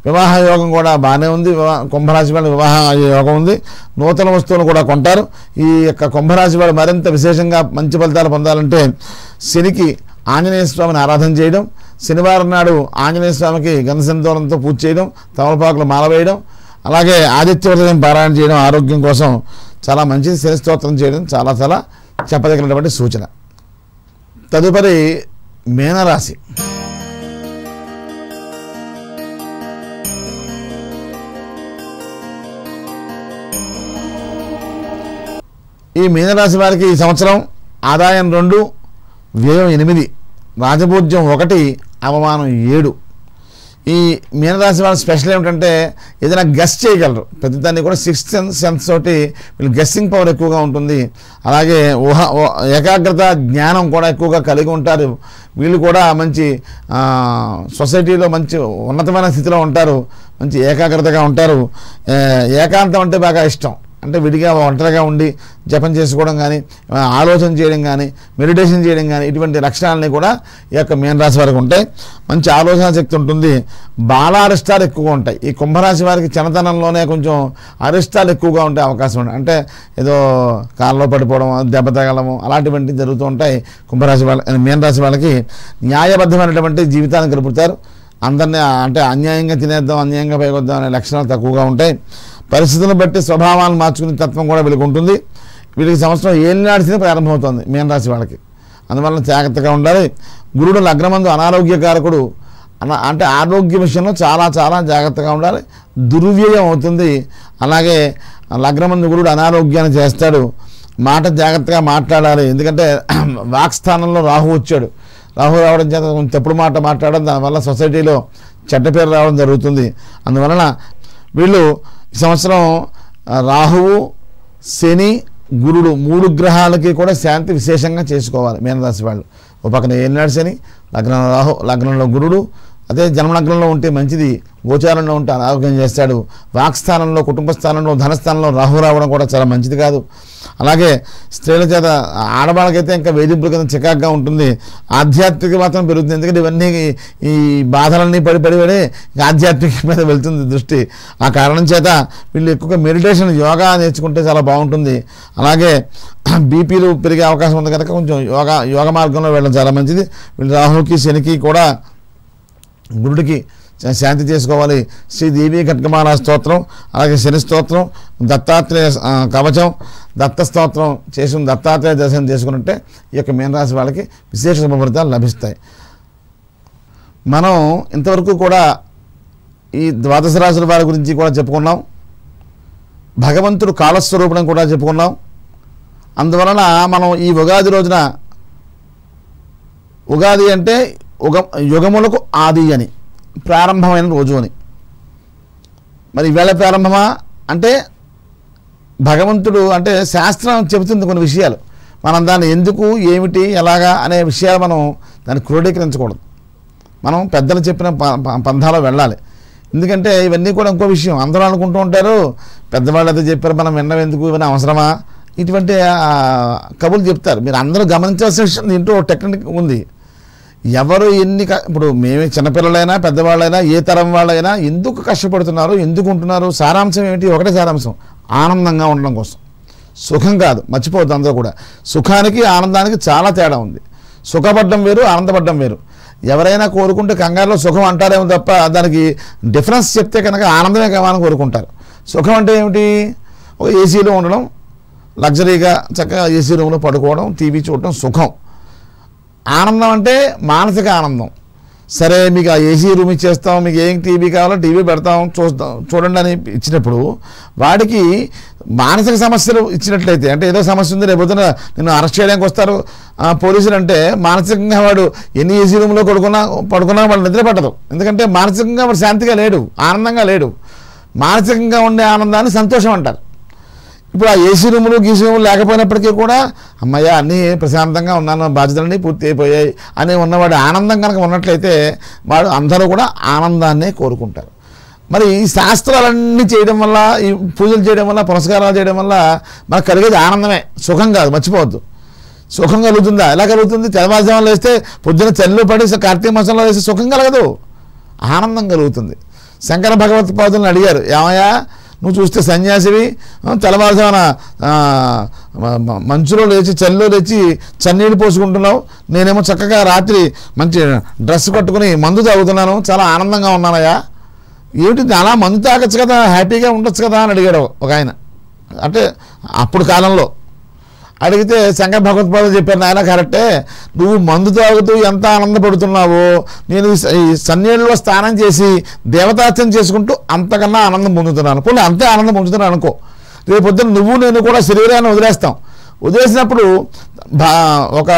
వివాహ యోగం కూడా బాగానే ఉంది. కుంభరాశి వాళ్ళు వివాహ యోగం ఉంది. నూతన వస్తువులు కూడా కొంటారు. ఈ యొక్క కుంభరాశి వాళ్ళు మరింత విశేషంగా మంచి ఫలితాలు పొందాలంటే శనికి ఆంజనేయ స్వామిని ఆరాధన చేయడం శనివారం నాడు ఆంజనేయ స్వామికి గంధసింధూరంతో పూజ చేయడం తమలపాకులు మాల వేయడం అలాగే ఆదిత్య పారాయణ చేయడం ఆరోగ్యం కోసం చాలా మంచిది. శని స్తోత్రం చేయడం చాలా చాలా చెప్పదగినటువంటి సూచన. తదుపరి మీనరాశి. ఈ మీనరాశి వారికి ఈ సంవత్సరం ఆదాయం రెండు వ్యయం ఎనిమిది. రాజభోజ్యం ఒకటి అవమానం ఏడు. ఈ మీనరాశి వాళ్ళ స్పెషల్ ఏమిటంటే ఏదైనా గెస్ చేయగలరు. ప్రతిదాన్ని కూడా సిక్స్త్ సెన్స్ తోటి వీళ్ళు గెస్సింగ్ పవర్ ఎక్కువగా ఉంటుంది. అలాగే ఊహ ఏకాగ్రత జ్ఞానం కూడా ఎక్కువగా కలిగి ఉంటారు. వీళ్ళు కూడా మంచి సొసైటీలో మంచి ఉన్నతమైన స్థితిలో ఉంటారు. మంచి ఏకాగ్రతగా ఉంటారు. ఏకాంతం అంటే బాగా ఇష్టం. అంటే విడిగా ఒంటరిగా ఉండి జపం చేసుకోవడం కానీ ఆలోచన చేయడం కానీ మెడిటేషన్ చేయడం కానీ ఇటువంటి లక్షణాలని కూడా ఈ యొక్క మీన రాశి వారికి ఉంటాయి. మంచి ఆలోచన శక్తి ఉంటుంది. బాలారిష్టాలు ఎక్కువగా ఉంటాయి. ఈ కుంభరాశి వారికి చిన్నతనంలోనే కొంచెం అరిష్టాలు ఎక్కువగా ఉండే అవకాశం ఉంది. అంటే ఏదో కాళ్ళలో పడిపోవడం దెబ్బ తగలము అలాంటివంటివి జరుగుతూ ఉంటాయి కుంభరాశి వాళ్ళ మీన రాశి వాళ్ళకి. న్యాయబద్ధమైనటువంటి జీవితాన్ని గడుపుతారు. అందరినీ అంటే అన్యాయంగా తినేద్దాం అన్యాయంగా పైకొద్దాం అనే లక్షణాలు తక్కువగా ఉంటాయి. పరిస్థితులను బట్టి స్వభావాలను మార్చుకునే తత్వం కూడా వీళ్ళకి ఉంటుంది. వీళ్ళకి సంవత్సరం ఏలినాడిసిన ప్రారంభమవుతుంది మీనరాశి వాళ్ళకి. అందువల్ల జాగ్రత్తగా ఉండాలి. గురుడు లగ్నమందు అనారోగ్యకారకుడు అన అంటే ఆరోగ్య విషయంలో చాలా చాలా జాగ్రత్తగా ఉండాలి. దుర్వ్యయం అవుతుంది. అలాగే లగ్నమందు గురుడు అనారోగ్యాన్ని చేస్తాడు. మాట జాగ్రత్తగా మాట్లాడాలి. ఎందుకంటే వాక్స్థానంలో రాహు వచ్చాడు. రాహు రావడం చేత తప్పుడు మాట మాట్లాడడం దానివల్ల సొసైటీలో చెడ్డ పేరు రావడం జరుగుతుంది. అందువలన వీళ్ళు ఈ సంవత్సరం రాహువు శని గురుడు మూడు గ్రహాలకి కూడా శాంతి విశేషంగా చేసుకోవాలి మీనరాశి వాళ్ళు. ఒక పక్కన ఏలినాడు శని లగ్నంలో రాహు లగ్నంలో గురుడు అదే జన్మలగ్నంలో ఉంటే మంచిది. గోచారంలో ఉంటే అనారోగ్యం చేస్తాడు. వాక్స్థానంలో కుటుంబ స్థానంలో ధనస్థానంలో రాహు రావడం కూడా చాలా మంచిది కాదు. అలాగే స్త్రీల చేత ఆడవాళ్ళకైతే ఇంకా వేధింపుల కింద చికాగ్గా ఉంటుంది. ఆధ్యాత్మిక మాత్రం పెరుగుతుంది. ఎందుకంటే ఇవన్నీ ఈ- బాధలన్నీ పడి పడి పడి ఆధ్యాత్మిక మీద వెళ్తుంది దృష్టి. ఆ కారణం చేత వీళ్ళు ఎక్కువగా మెడిటేషన్ యోగా నేర్చుకుంటే చాలా బాగుంటుంది. అలాగే బీపీలు పెరిగే అవకాశం ఉంది కనుక కొంచెం యోగా యోగ మార్గంలో వెళ్ళడం చాలా మంచిది. వీళ్ళు రాహుకి శనికి కూడా గురుడికి శాంతి చేసుకోవాలి. శ్రీదేవి కట్కమాల స్తోత్రం అలాగే శని స్తోత్రం దత్తాత్రేయ కవచం దత్త స్తోత్రం చేసిన దత్తాత్రేయ దర్శనం చేసుకున్నట్టే ఈ యొక్క మీనరాశి వాళ్ళకి విశేష శుభఫలితాలు లభిస్తాయి. మనం ఇంతవరకు కూడా ఈ ద్వాదశ రాశుల వారి గురించి కూడా చెప్పుకున్నాం. భగవంతుడు కాలస్వరూపణం కూడా చెప్పుకున్నాం. అందువలన మనం ఈ ఉగాది రోజున ఉగాది అంటే ఉగ యుగములకు ఆది అని ప్రారంభమైన రోజు అని. మరి ఈవేళ ప్రారంభమా? అంటే భగవంతుడు అంటే శాస్త్రం చెబుతుంది కొన్ని విషయాలు. మనం దాన్ని ఎందుకు ఏమిటి ఎలాగా అనే విషయాలు మనం దాన్ని క్రోడీకరించకూడదు. మనం పెద్దలు చెప్పిన ప- పంథాలో వెళ్ళాలి. ఎందుకంటే ఇవన్నీ కూడా ఇంకో విషయం. అందరూ అనుకుంటూ ఉంటారు పెద్దవాళ్ళు అయితే చెప్పారు మనం విన్నవి ఎందుకు ఇవన్నీ అవసరమా? ఇటువంటి ఆ, కబుర్లు చెప్తారు. మీరు అందరూ గమనించాల్సిన విషయం దీంట్లో టెక్నిక్ ఉంది. ఎవరు ఎన్ని ఇప్పుడు మేమే చిన్నపిల్లలైనా పెద్దవాళ్ళైనా ఏ తరం వాళ్ళైనా ఎందుకు కష్టపడుతున్నారు ఎందుకు ఉంటున్నారు సారాంశం ఏమిటి? ఒకటే సారాంశం ఆనందంగా ఉండడం కోసం. సుఖం కాదు మర్చిపోవద్దు అందరూ కూడా. సుఖానికి ఆనందానికి చాలా తేడా ఉంది. సుఖపడ్డం వేరు ఆనందపడ్డం వేరు. ఎవరైనా కోరుకుంటే కంగారులో సుఖం అంటారేమో తప్ప దానికి డిఫరెన్స్ చెప్తే కనుక ఆనందమే కావాలని కోరుకుంటారు. సుఖం అంటే ఏమిటి? ఒక ఏసీలో ఉండడం లగ్జరీగా చక్కగా ఏసీ రూమ్లో పడుకోవడం టీవీ చూడటం సుఖం. ఆనందం అంటే మానసిక ఆనందం. సరే మీకు ఆ ఏసీ రూమ్ ఇచ్చేస్తాం మీకు ఏం టీవీ కావాలో టీవీ పెడతాం చూస్తాం చూడండి అని ఇచ్చినప్పుడు వాడికి మానసిక సమస్యలు ఇచ్చినట్లయితే అంటే ఏదో సమస్య ఉంది రేపు నిన్ను అరెస్ట్ చేయడానికి వస్తారు. పోలీసులు అంటే మానసికంగా వాడు ఎన్ని ఏసీ రూమ్లో పడుకున్నా పడుకున్నా వాడు నిద్ర పట్టదు. ఎందుకంటే మానసికంగా వాడు శాంతిగా లేడు ఆనందంగా లేడు. మానసికంగా ఉండే ఆనందాన్ని సంతోషం అంటారు. ఇప్పుడు ఆ ఏసీ రూములు గీసీ రూములు లేకపోయినప్పటికీ కూడా అమ్మయ్య అన్నీ ప్రశాంతంగా ఉన్నాను బాధ్యతలన్నీ పూర్తి అయిపోయాయి అని ఉన్నవాడు ఆనందం కనుక ఉన్నట్లయితే వాడు అందరూ కూడా ఆనందాన్నే కోరుకుంటారు. మరి ఈ శాస్త్రాలన్నీ చేయడం వల్ల ఈ పూజలు చేయడం వల్ల పురస్కారాలు చేయడం వల్ల మనకు కలిగేది ఆనందమే. సుఖం కాదు మర్చిపోవద్దు. సుఖం కలుగుతుందా? ఎలా కలుగుతుంది? తెల్లవారుజామున వేస్తే పొద్దున చల్లు పడి కార్తీక మాసంలో వేస్తే సుఖం కలగదు. ఆనందం కలుగుతుంది. శంకర భగవత్పాదులను అడిగారు ఏమయ్యా నువ్వు చూస్తే సన్యాసివి తెల్లవారుజామున మంచులో లేచి చలిలో లేచి చన్నీళ్ళు పోసుకుంటున్నావు. నేనేమో చక్కగా రాత్రి మంచి డ్రెస్ కట్టుకుని మందు తాగుతున్నాను. చాలా ఆనందంగా ఉన్నానయ్యా. ఏమిటి అలా మందు తాగొచ్చు కదా హ్యాపీగా ఉండొచ్చు కదా అని అడిగాడు ఒక ఆయన. అంటే అప్పుడు కాలంలో అడిగితే శంకర భగవత్పాదులు చెప్పారు నాయన కరెక్టే. నువ్వు మందు తాగుతూ ఎంత ఆనందపడుతున్నావో నేను ఈ స- ఈ స్నానం చేసి దేవతార్చన చేసుకుంటూ అంతకన్నా ఆనందం పొందుతున్నాను. పోనీ అంతే ఆనందం పొందుతున్నాను అనుకో. రేపు పొద్దున్న నువ్వు నేను కూడా శరీరాన్ని వదిలేస్తాం. వదిలేసినప్పుడు ఒక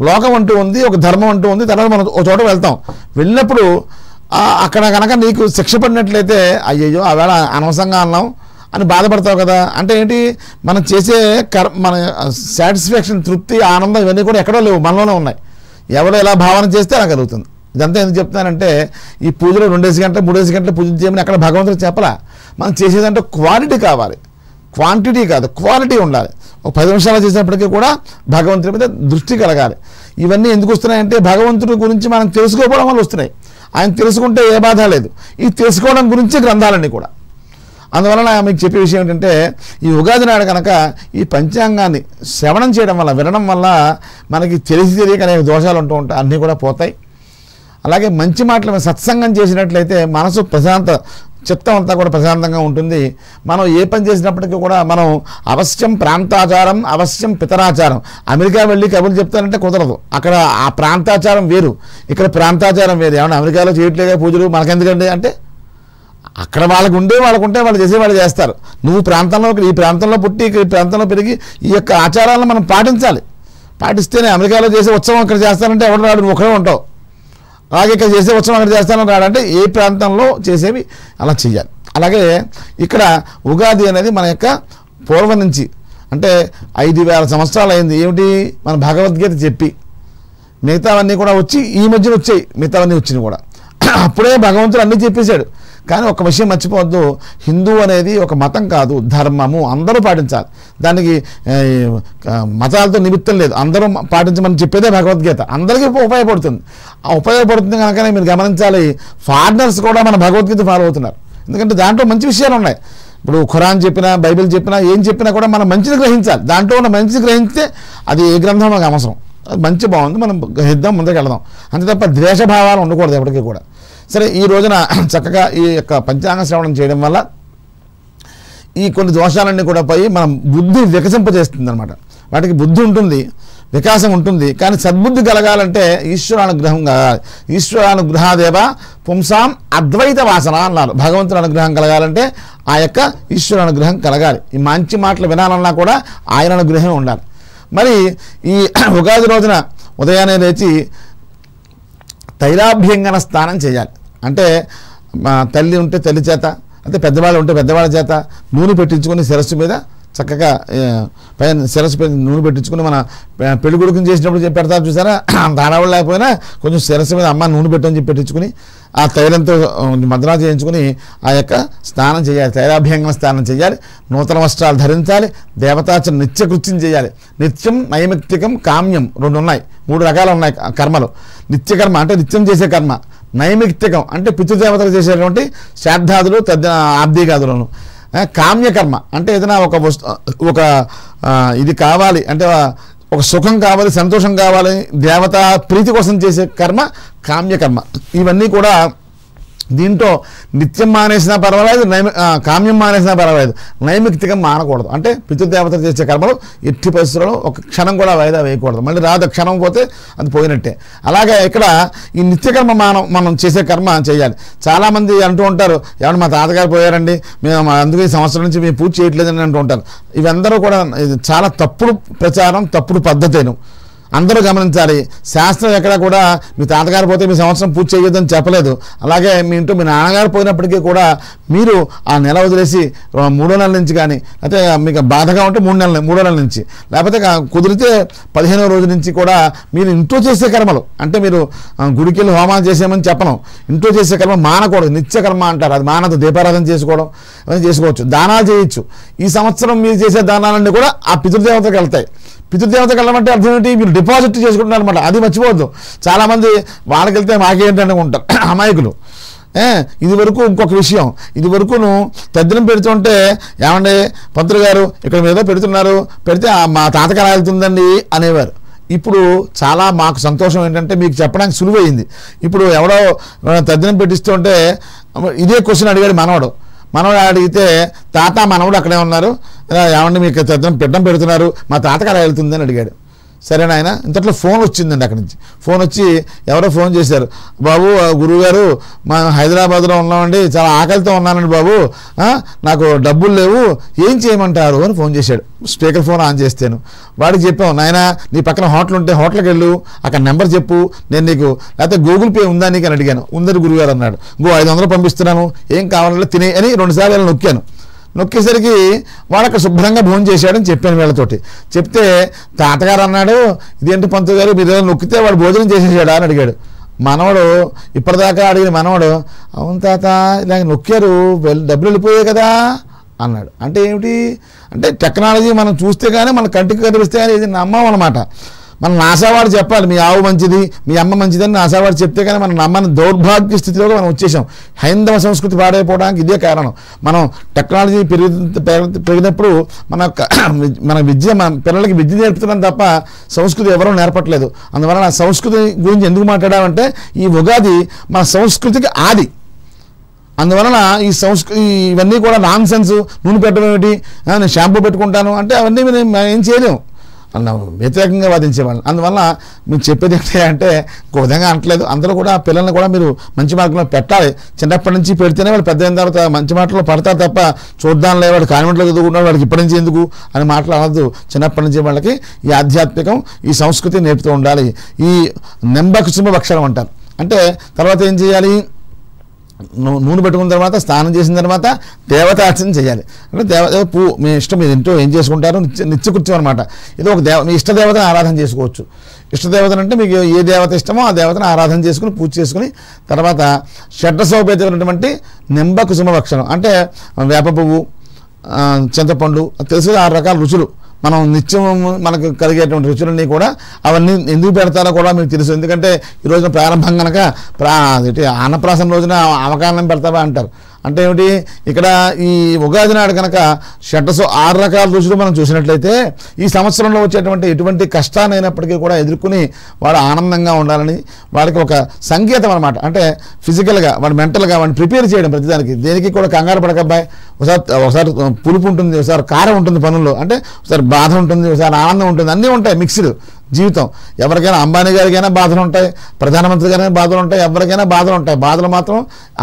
లోకం అంటూ ఉంది ఒక ధర్మం అంటూ ఉంది తర్వాత మనం ఒక చోట వెళ్తాం. వెళ్ళినప్పుడు అక్కడ కనుక నీకు శిక్ష పడినట్లయితే అయ్యయ్యో ఆవేళ అనవసరంగా అన్నాం. అని బాధపడతావు కదా? అంటే ఏంటి? మనం చేసే కర్ మన సాటిస్ఫాక్షన్ తృప్తి ఆనందం ఇవన్నీ కూడా ఎక్కడో లేవు మనలోనే ఉన్నాయి. ఎవడో ఎలా భావన చేస్తే అలా కలుగుతుంది. ఇదంతా ఎందుకు చెప్తానంటే ఈ పూజలో రెండేసి గంటలు మూడేసి గంటలు పూజ చేయమని అక్కడ భగవంతుడు చెప్పలా? మనం చేసేదంటే క్వాలిటీ కావాలి. క్వాంటిటీ కాదు క్వాలిటీ ఉండాలి. ఒక పది నిమిషాలు చేసినప్పటికీ కూడా భగవంతుడి మీద దృష్టి కలగాలి. ఇవన్నీ ఎందుకు వస్తున్నాయంటే భగవంతుడి గురించి మనం తెలుసుకోవడం వల్ల వస్తున్నాయి. ఆయన తెలుసుకుంటే ఏ బాధ లేదు. ఈ తెలుసుకోవడం గురించి గ్రంథాలన్నీ కూడా. అందువలన మీకు చెప్పే విషయం ఏంటంటే ఈ ఉగాది నాడు కనుక ఈ పంచాంగాన్ని శ్రవణం చేయడం వల్ల వినడం వల్ల మనకి తెలిసి తెలియక అనేక దోషాలు ఉంటూ ఉంటాయి. అన్నీ కూడా పోతాయి. అలాగే మంచి మాటలు సత్సంగం చేసినట్లయితే మనసు ప్రశాంత చిత్తం అంతా కూడా ప్రశాంతంగా ఉంటుంది. మనం ఏ పని చేసినప్పటికీ కూడా మనం అవశ్యం ప్రాంతాచారం అవశ్యం పితరాచారం. అమెరికా వెళ్ళి కబుర్లు చెప్తానంటే కుదరదు. అక్కడ ఆ ప్రాంతాచారం వేరు. ఇక్కడ ప్రాంతాచారం వేరు. ఏమన్నా అమెరికాలో చేయట్లేదు పూజలు మనకెందుకండి అంటే అక్కడ వాళ్ళకు ఉండే వాళ్ళకు ఉంటే వాళ్ళు చేసే వాళ్ళు చేస్తారు. నువ్వు ప్రాంతంలో ఈ ప్రాంతంలో పుట్టి ఈ ప్రాంతంలో పెరిగి ఈ యొక్క ఆచారాలను మనం పాటించాలి. పాటిస్తేనే అమెరికాలో చేసే ఉత్సవం అక్కడ చేస్తానంటే ఎవరు రాడు? నువ్వు ఒకడే ఉంటావు. అలాగే ఇక్కడ చేసే ఉత్సవం అక్కడ చేస్తానని రాడంటే ఏ ప్రాంతంలో చేసేవి అలా చేయాలి అలాగే ఇక్కడ ఉగాది అనేది మన యొక్క పూర్వం నుంచి అంటే ఐదు వేల సంవత్సరాలు అయింది. ఏమిటి? మన భగవద్గీత చెప్పి. మిగతావన్నీ కూడా వచ్చి ఈ మధ్యన వచ్చాయి. మిగతావన్నీ వచ్చినాయి కూడా. అప్పుడే భగవంతుడు అన్నీ చెప్పేశాడు. కానీ ఒక విషయం మర్చిపోవద్దు. హిందూ అనేది ఒక మతం కాదు ధర్మము. అందరూ పాటించాలి. దానికి మతాలతో నిమిత్తం లేదు. అందరూ పాటించమని చెప్పేదే భగవద్గీత. అందరికీ ఉపయోగపడుతుంది. ఆ ఉపయోగపడుతుంది కనుకనే మీరు గమనించాలి ఫారినర్స్ కూడా మన భగవద్గీత ఫాలో అవుతున్నారు. ఎందుకంటే దాంట్లో మంచి విషయాలు ఉన్నాయి. ఇప్పుడు ఖురాన్ చెప్పినా బైబిల్ చెప్పినా ఏం చెప్పినా కూడా మనం మంచిని గ్రహించాలి. దాంట్లో ఉన్న మంచిని గ్రహించితే అది ఏ గ్రంథం మనకు అవసరం? అది మంచి బాగుంది. మనం గ్రహిద్దాం ముందుకు వెళదాం అంతే తప్ప ద్వేషభావాలు ఉండకూడదు ఎప్పటికీ కూడా. సరే ఈ రోజున చక్కగా ఈ యొక్క పంచాంగ శ్రవణం చేయడం వల్ల ఈ కొన్ని దోషాలన్నీ కూడా పోయి మనం బుద్ధి వికసింపజేస్తుంది అనమాట వాటికి బుద్ధి ఉంటుంది వికాసం ఉంటుంది కానీ సద్బుద్ధి కలగాలంటే ఈశ్వరానుగ్రహం కలగాలి ఈశ్వరానుగ్రహాదేవ పుంసాం అద్వైత వాసన అన్నారు. భగవంతుడు అనుగ్రహం కలగాలంటే ఆ యొక్క ఈశ్వరానుగ్రహం కలగాలి. ఈ మంచి మాటలు వినాలన్నా కూడా ఆయన అనుగ్రహం ఉండాలి. మరి ఈ ఉగాది రోజున ఉదయాన్నే లేచి తైలాభ్యంగన స్నానం చేయాలి. అంటే మా తల్లి ఉంటే తల్లి చేత అంటే పెద్దవాళ్ళు ఉంటే పెద్దవాళ్ళ చేత నూనె పెట్టించుకొని శిరస్సు మీద చక్కగా పైన శిరస్సు నూనె పెట్టించుకుని మన పెళ్ళి కొడుకుని చేసినప్పుడు చెప్పి పెడతారు చూసారా? దానవాళ్ళు లేకపోయినా కొంచెం శిరస్సు మీద అమ్మ నూనె పెట్టని చెప్పి పెట్టించుకుని ఆ తైలంతో మద్రా చేయించుకుని ఆ యొక్క స్నానం చేయాలి. తైలాభ్యంగం స్నానం చేయాలి. నూతన వస్త్రాలు ధరించాలి. దేవతాచరణ నిత్యకృత్యం చేయాలి. నిత్యం నైమిత్తికం కామ్యం రెండు ఉన్నాయి మూడు రకాలు ఉన్నాయి కర్మలు. నిత్యకర్మ అంటే నిత్యం చేసే కర్మ. నైమిత్తికం అంటే పితృదేవతలు చేసేటువంటి శ్రాద్ధాదులు తద్ద ఆబ్దీగాదులను. కామ్యకర్మ అంటే ఏదైనా ఒక వస్తు ఒక ఇది కావాలి అంటే ఒక సుఖం కావాలి సంతోషం కావాలి దేవత ప్రీతి కోసం చేసే కర్మ కామ్యకర్మ. ఇవన్నీ కూడా దీంట్లో నిత్యం మానేసినా పర్వాలేదు నైమి కామ్యం మానేసినా పర్వాలేదు. నైమిక్తికం మానకూడదు. అంటే పితృదేవతలు చేసే కర్మలు ఎట్టి పరిస్థితుల్లో ఒక క్షణం కూడా వాయిదా వేయకూడదు. మళ్ళీ రాదు క్షణం పోతే అది పోయినట్టే. అలాగే ఇక్కడ ఈ నిత్యకర్మ మనం మనం చేసే కర్మ చేయాలి. చాలామంది అంటూ ఉంటారు ఏమన్నా మా తాతగారు పోయారండి మేము అందుకే ఈ సంవత్సరం నుంచి మేము పూజ చేయట్లేదని అంటూ ఉంటారు. ఇవందరూ కూడా చాలా తప్పుడు ప్రచారం తప్పుడు పద్ధతేను. అందరూ గమనించాలి. శాస్త్రం ఎక్కడ కూడా మీ తాతగారు పోతే మీ సంవత్సరం పూర్తి చేయొద్దని చెప్పలేదు. అలాగే మీ ఇంట్లో మీ నాన్నగారు పోయినప్పటికీ కూడా మీరు ఆ నెల వదిలేసి మూడో నెలల నుంచి కానీ అయితే మీకు బాధగా ఉంటే మూడు నెలల మూడో నెలల నుంచి లేకపోతే కుదిరితే పదిహేనవ రోజు నుంచి కూడా మీరు ఇంట్లో చేసే కర్మలు అంటే మీరు గుడికెళ్ళి హోమాలు చేసేయమని చెప్పను. ఇంట్లో చేసే కర్మ మానకూడదు నిత్య కర్మ అంటారు. అది మానదు దీపారాధన చేసుకోవడం చేసుకోవచ్చు దానాలు చేయొచ్చు. ఈ సంవత్సరం మీరు చేసే దానాలన్నీ కూడా ఆ పితృదేవతకు వెళ్తాయి. పితృదేవతకు వెళ్ళమంటే అర్థం ఏంటి? మీరు డిపాజిట్ చేసుకుంటున్నారు అనమాట. అది మర్చిపోవద్దు. చాలామంది వాళ్ళకి వెళ్తే మాకేంటి అనుకుంటారు అమాయకులు ఇది వరకు ఇంకొక విషయం. ఇది వరకును తద్దినం పెడుతుంటే ఏమండి? పంతులు గారు ఇక్కడ మీద పెడుతున్నారు. పెడితే "ఆ, మా తాతకాల వెళ్తుందండి అనేవారు. ఇప్పుడు చాలా మాకు సంతోషం ఏంటంటే మీకు చెప్పడానికి సులువైంది. ఇప్పుడు ఎవడో తద్దినం పెట్టిస్తుంటే ఇదే క్వశ్చన్ అడిగాడు మనవాడు. మనవడు అడిగితే తాత మనవడు అక్కడే ఉన్నారు. ఏమండి మీకు తద్దినం పెట్టడం పెడుతున్నారు. మా తాతకు అలా వెళ్తుంది అని అడిగాడు. సరే నాయన ఇంతట్లో ఫోన్ వచ్చిందండి అక్కడి నుంచి. ఫోన్ వచ్చి ఎవరో ఫోన్ చేశారు. బాబు ఆ గురువుగారు మనం హైదరాబాద్లో ఉన్నామండి చాలా ఆకలితో ఉన్నానండి బాబు నాకు డబ్బులు లేవు ఏం చేయమంటారు అని ఫోన్ చేశాడు. స్పీకర్ ఫోన్ ఆన్ చేస్తాను. వాడికి చెప్పాం నాయన నీ పక్కన హోటల్ ఉంటే హోటల్కి వెళ్ళు అక్కడ నెంబర్ చెప్పు నేను నీకు లేకపోతే గూగుల్ పే ఉందా నీకు అని అడిగాను. ఉందని గురుగారు అన్నాడు. గో ఐదు వందలు పంపిస్తున్నాను ఏం కావాలంటే తినే అని రెండుసార్లు నొక్కాను. నొక్కేసరికి వాళ్ళకి శుభ్రంగా భోజనం చేశాడని చెప్పాను వీళ్ళతోటి. చెప్తే తాతగారు అన్నాడు ఇదేంటి పంతులు గారు మీరు నొక్కితే వాడు భోజనం చేసేసాడా? అని అడిగాడు. మనవడు ఇప్పటిదాకా అడిగిన మనవడు అవును తాత ఇలాగ నొక్కారు వెల్- డబ్బులు వెళ్ళిపోయాయి కదా? అన్నాడు. అంటే ఏమిటి? అంటే టెక్నాలజీ మనం చూస్తే కానీ మన కంటికి కనిపిస్తే కానీ ఇది నమ్మం అనమాట మనం నాసావాడు చెప్పాలి మీ ఆవు మంచిది మీ అమ్మ మంచిది అని నాసావాడు చెప్తే కానీ మనం నమ్మని దౌర్భాగ్య స్థితిలోకి మనం వచ్చేసాం. హైందవ సంస్కృతి పాడైపోవడానికి ఇదే కారణం. మనం టెక్నాలజీ పెరిగి పెరిగినప్పుడు మన మన విద్య మన పిల్లలకి విద్య నేర్పుతున్నాం తప్ప సంస్కృతి ఎవరూ నేర్పట్లేదు. అందువలన సంస్కృతి గురించి ఎందుకు మాట్లాడామంటే ఈ ఉగాది మన సంస్కృతికి ఆది. అందువలన ఈ సంస్కృతి ఇవన్నీ కూడా నాన్ సెన్స్ నూనె పెట్టడం ఏమిటి? నేను షాంపూ పెట్టుకుంటాను అంటే అవన్నీ మేము మేము ఏం చేయలేము. అన్న వ్యతిరేకంగా వాదించేవాళ్ళం అందువల్ల మీరు చెప్పేది అంటే ఒక విధంగా అనట్లేదు. అందరూ కూడా పిల్లల్ని కూడా మీరు మంచి మార్గంలో పెట్టాలి. చిన్నప్పటి నుంచి పెడితేనే వాళ్ళు పెద్ద అయిన తర్వాత మంచి మాటలు పడతారు తప్ప చూద్దాం లే వాడు కాన్వెంట్లో చదువుకున్నాడు వాడికి ఇప్పటి నుంచి ఎందుకు అని మాటలు అనద్దు. చిన్నప్పటి నుంచి వాళ్ళకి ఈ ఆధ్యాత్మికం ఈ సంస్కృతి నేర్పుతూ ఉండాలి. ఈ నెంబ కుసుమ భక్షణం అంటారు. అంటే తర్వాత ఏం చేయాలి? నూనె పెట్టుకున్న తర్వాత స్నానం చేసిన తర్వాత దేవతార్చన చేయాలి. అంటే దేవత పూ మీ ఇష్టం మీరు ఇంట్లో ఏం చేసుకుంటారు? నిత్య నిత్యకృత్యం అనమాట ఇది ఒక దేవ మీ ఇష్ట దేవతను ఆరాధన చేసుకోవచ్చు. ఇష్ట దేవతను అంటే మీకు ఏ దేవత ఇష్టమో ఆ దేవతను ఆరాధన చేసుకుని పూజ చేసుకుని తర్వాత షడ్రసోపేతమైనటువంటి నింబ కుసుమ భక్షణం. అంటే వేప పువ్వు చింతపండు తెలుసు ఆరు రకాల రుచులు. మనం నిత్యం మనకు కలిగేటువంటి రుచులన్నీ కూడా అవన్నీ ఎందుకు పెడతారో కూడా మీకు తెలుసు. ఎందుకంటే ఈ రోజున ప్రారంభం కనుక ప్రా అన్నప్రాసం రోజున అవకాశం పెడతావా అంటారు. అంటే ఏమిటి? ఇక్కడ ఈ ఉగాది నాడు కనుక షడ్రసు ఆరు రకాల రుచులు మనం చూసినట్లయితే ఈ సంవత్సరంలో వచ్చేటువంటి ఎటువంటి కష్టాన్నైనప్పటికీ కూడా ఎదుర్కొని వాడు ఆనందంగా ఉండాలని వాడికి ఒక సంకేతం అనమాట అంటే ఫిజికల్గా వాడు మెంటల్గా వాడిని ప్రిపేర్ చేయడం ప్రతిదానికి. దేనికి కూడా కంగారు పడకబ్బాయి. ఒకసారి ఒకసారి పులుపు ఉంటుంది ఒకసారి కారం ఉంటుంది పనుల్లో. అంటే ఒకసారి బాధ ఉంటుంది ఒకసారి ఆనందం ఉంటుంది. అన్నీ ఉంటాయి మిక్స్డ్ జీవితం. ఎవరికైనా అంబానీ గారికైనా బాధలు ఉంటాయి ప్రధానమంత్రి గారైనా బాధలు ఉంటాయి ఎవరికైనా బాధలు ఉంటాయి. బాధలు మాత్రం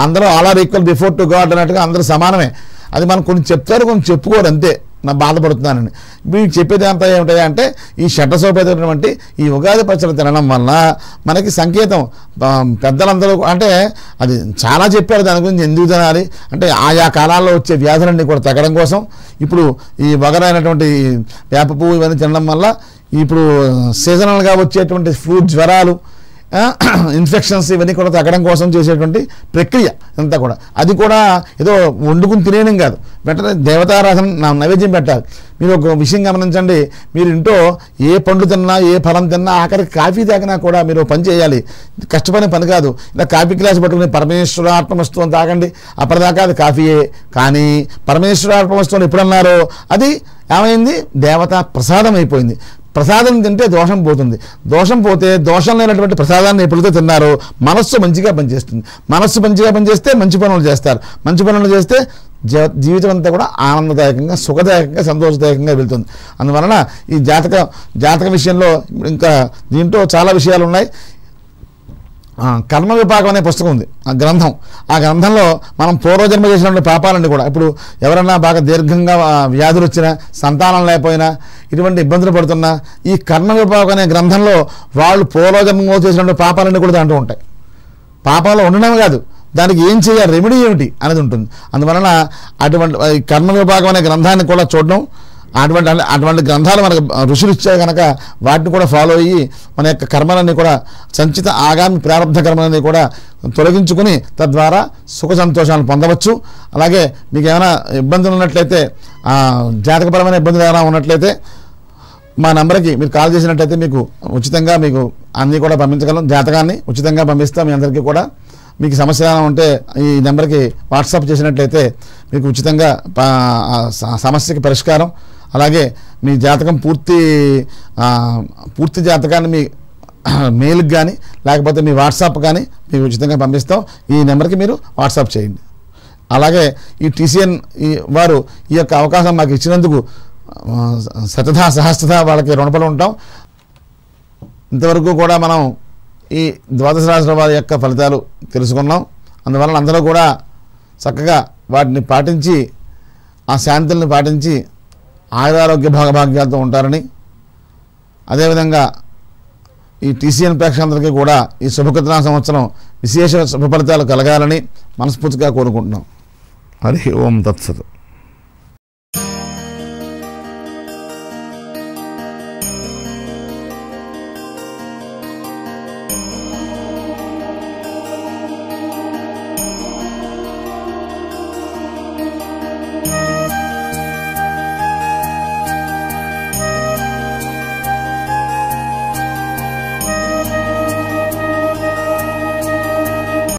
అందరూ all are equal before to God అన్నట్టుగా అందరూ సమానమే. అది మనం కొన్ని చెప్తారు కొన్ని చెప్పుకోరు అంతే. నా బాధపడుతున్నానని. మీకు చెప్పేది అంతా ఏమిటాయి అంటే ఈ షట్టసోపేతమైనటువంటి ఈ ఉగాది పచ్చడి తినడం వల్ల మనకి సంకేతం. పెద్దలందరూ అంటే అది చాలా చెప్పారు దాని గురించి ఎందుకు తినాలి? అంటే ఆయా కాలాల్లో వచ్చే వ్యాధులన్నీ కూడా తగ్గడం కోసం. ఇప్పుడు ఈ వగరైనటువంటి వేప పువ్వు ఇవన్నీ తినడం వల్ల ఇప్పుడు సీజనల్గా వచ్చేటువంటి ఫ్లూ జ్వరాలు ఇన్ఫెక్షన్స్ ఇవన్నీ కూడా తగ్గడం కోసం చేసేటువంటి ప్రక్రియ అంతా కూడా. అది కూడా ఏదో వండుకుని తినేయడం కాదు. వెంటనే దేవతారాధన నా నైవేద్యం పెట్టాలి. మీరు ఒక విషయం గమనించండి. మీరు ఇంట్లో ఏ పండు తిన్నా ఏ ఫలం తిన్నా ఆఖరికి కాఫీ తాగినా కూడా మీరు పని చేయాలి. కష్టపడిన పని కాదు. ఇలా కాఫీ గ్లాస్ పట్టుకుని పరమేశ్వర ఆత్మవస్తువుని తాగండి. అప్పటిదాకా అది కాఫీయే. కానీ పరమేశ్వర ఆత్మవస్తువుని ఎప్పుడన్నారో అది ఏమైంది? దేవత ప్రసాదం అయిపోయింది. ప్రసాదం తింటే దోషం పోతుంది. దోషం పోతే దోషం లేనటువంటి ప్రసాదాన్ని ఎప్పుడైతే తిన్నారో మనస్సు మంచిగా పనిచేస్తుంది. మనస్సు మంచిగా పనిచేస్తే మంచి పనులు చేస్తారు. మంచి పనులు చేస్తే జీవితం అంతా కూడా ఆనందదాయకంగా సుఖదాయకంగా సంతోషదాయకంగా వెళ్తుంది. అందువలన ఈ జాతక జాతక విషయంలో ఇంకా దీంట్లో చాలా విషయాలు ఉన్నాయి. కర్మ విపాకం అనే పుస్తకం ఉంది. ఆ గ్రంథం. ఆ గ్రంథంలో మనం పూర్వజన్మ చేసినటువంటి పాపాలన్నీ కూడా ఇప్పుడు ఎవరన్నా బాగా దీర్ఘంగా వ్యాధులు వచ్చినా సంతానం లేకపోయినా ఇటువంటి ఇబ్బందులు పడుతున్నా ఈ కర్మ విపాకం అనే గ్రంథంలో వాళ్ళు పూర్వజన్మలో చేసినటువంటి పాపాలన్నీ కూడా దాంట్లో ఉంటాయి. పాపాలు ఉండడం కాదు. దానికి ఏం చేయాలి? రెమెడీ ఏమిటి? అనేది ఉంటుంది. అందువలన అటువంటి కర్మ విభాగం అనే గ్రంథాన్ని కూడా చూడడం అటువంటి అటువంటి గ్రంథాలు మనకు ఋషులు ఇచ్చాయి కనుక వాటిని కూడా ఫాలో అయ్యి మన యొక్క కర్మలన్నీ కూడా సంచిత ఆగామి ప్రారంభ కర్మలన్నీ కూడా తొలగించుకుని తద్వారా సుఖ సంతోషాలను పొందవచ్చు. అలాగే మీకు ఏమైనా ఇబ్బందులు ఉన్నట్లయితే జాతకపరమైన ఇబ్బందులు ఏమైనా ఉన్నట్లయితే మా నెంబర్కి మీరు కాల్ చేసినట్టయితే మీకు ఉచితంగా మీకు అన్నీ కూడా పంపించగలం జాతకాన్ని ఉచితంగా పంపిస్తాం మీ అందరికీ కూడా. మీకు సమస్య ఏమైనా ఉంటే ఈ నెంబర్కి వాట్సాప్ చేసినట్లయితే మీకు ఉచితంగా సమస్యకి పరిష్కారం అలాగే మీ జాతకం పూర్తి పూర్తి జాతకాన్ని మీ మెయిల్కి కానీ లేకపోతే మీ వాట్సాప్ కానీ మీకు ఉచితంగా పంపిస్తాం. ఈ నెంబర్కి మీరు వాట్సాప్ చేయండి. అలాగే ఈ టీసీఎన్ ఈ వారు ఈ యొక్క అవకాశం మాకు ఇచ్చినందుకు ఆ, శతధా వాళ్ళకి రుణపడి ఉంటాం. ఇంతవరకు కూడా మనం ఈ ద్వాదశ రాశుల వారి యొక్క ఫలితాలు తెలుసుకున్నాం. అందువలన అందరూ కూడా చక్కగా వాటిని పాటించి ఆ శాంతుల్ని పాటించి ఆయురారోగ్య భాగభాగ్యాలతో ఉంటారని. అదేవిధంగా ఈ టీసీఎన్ ప్రేక్షకులందరికీ కూడా ఈ శుభకృతనా సంవత్సరం విశేష శుభ ఫలితాలు కలగాలని మనస్ఫూర్తిగా కోరుకుంటున్నాం. హరి ఓం తత్సత్.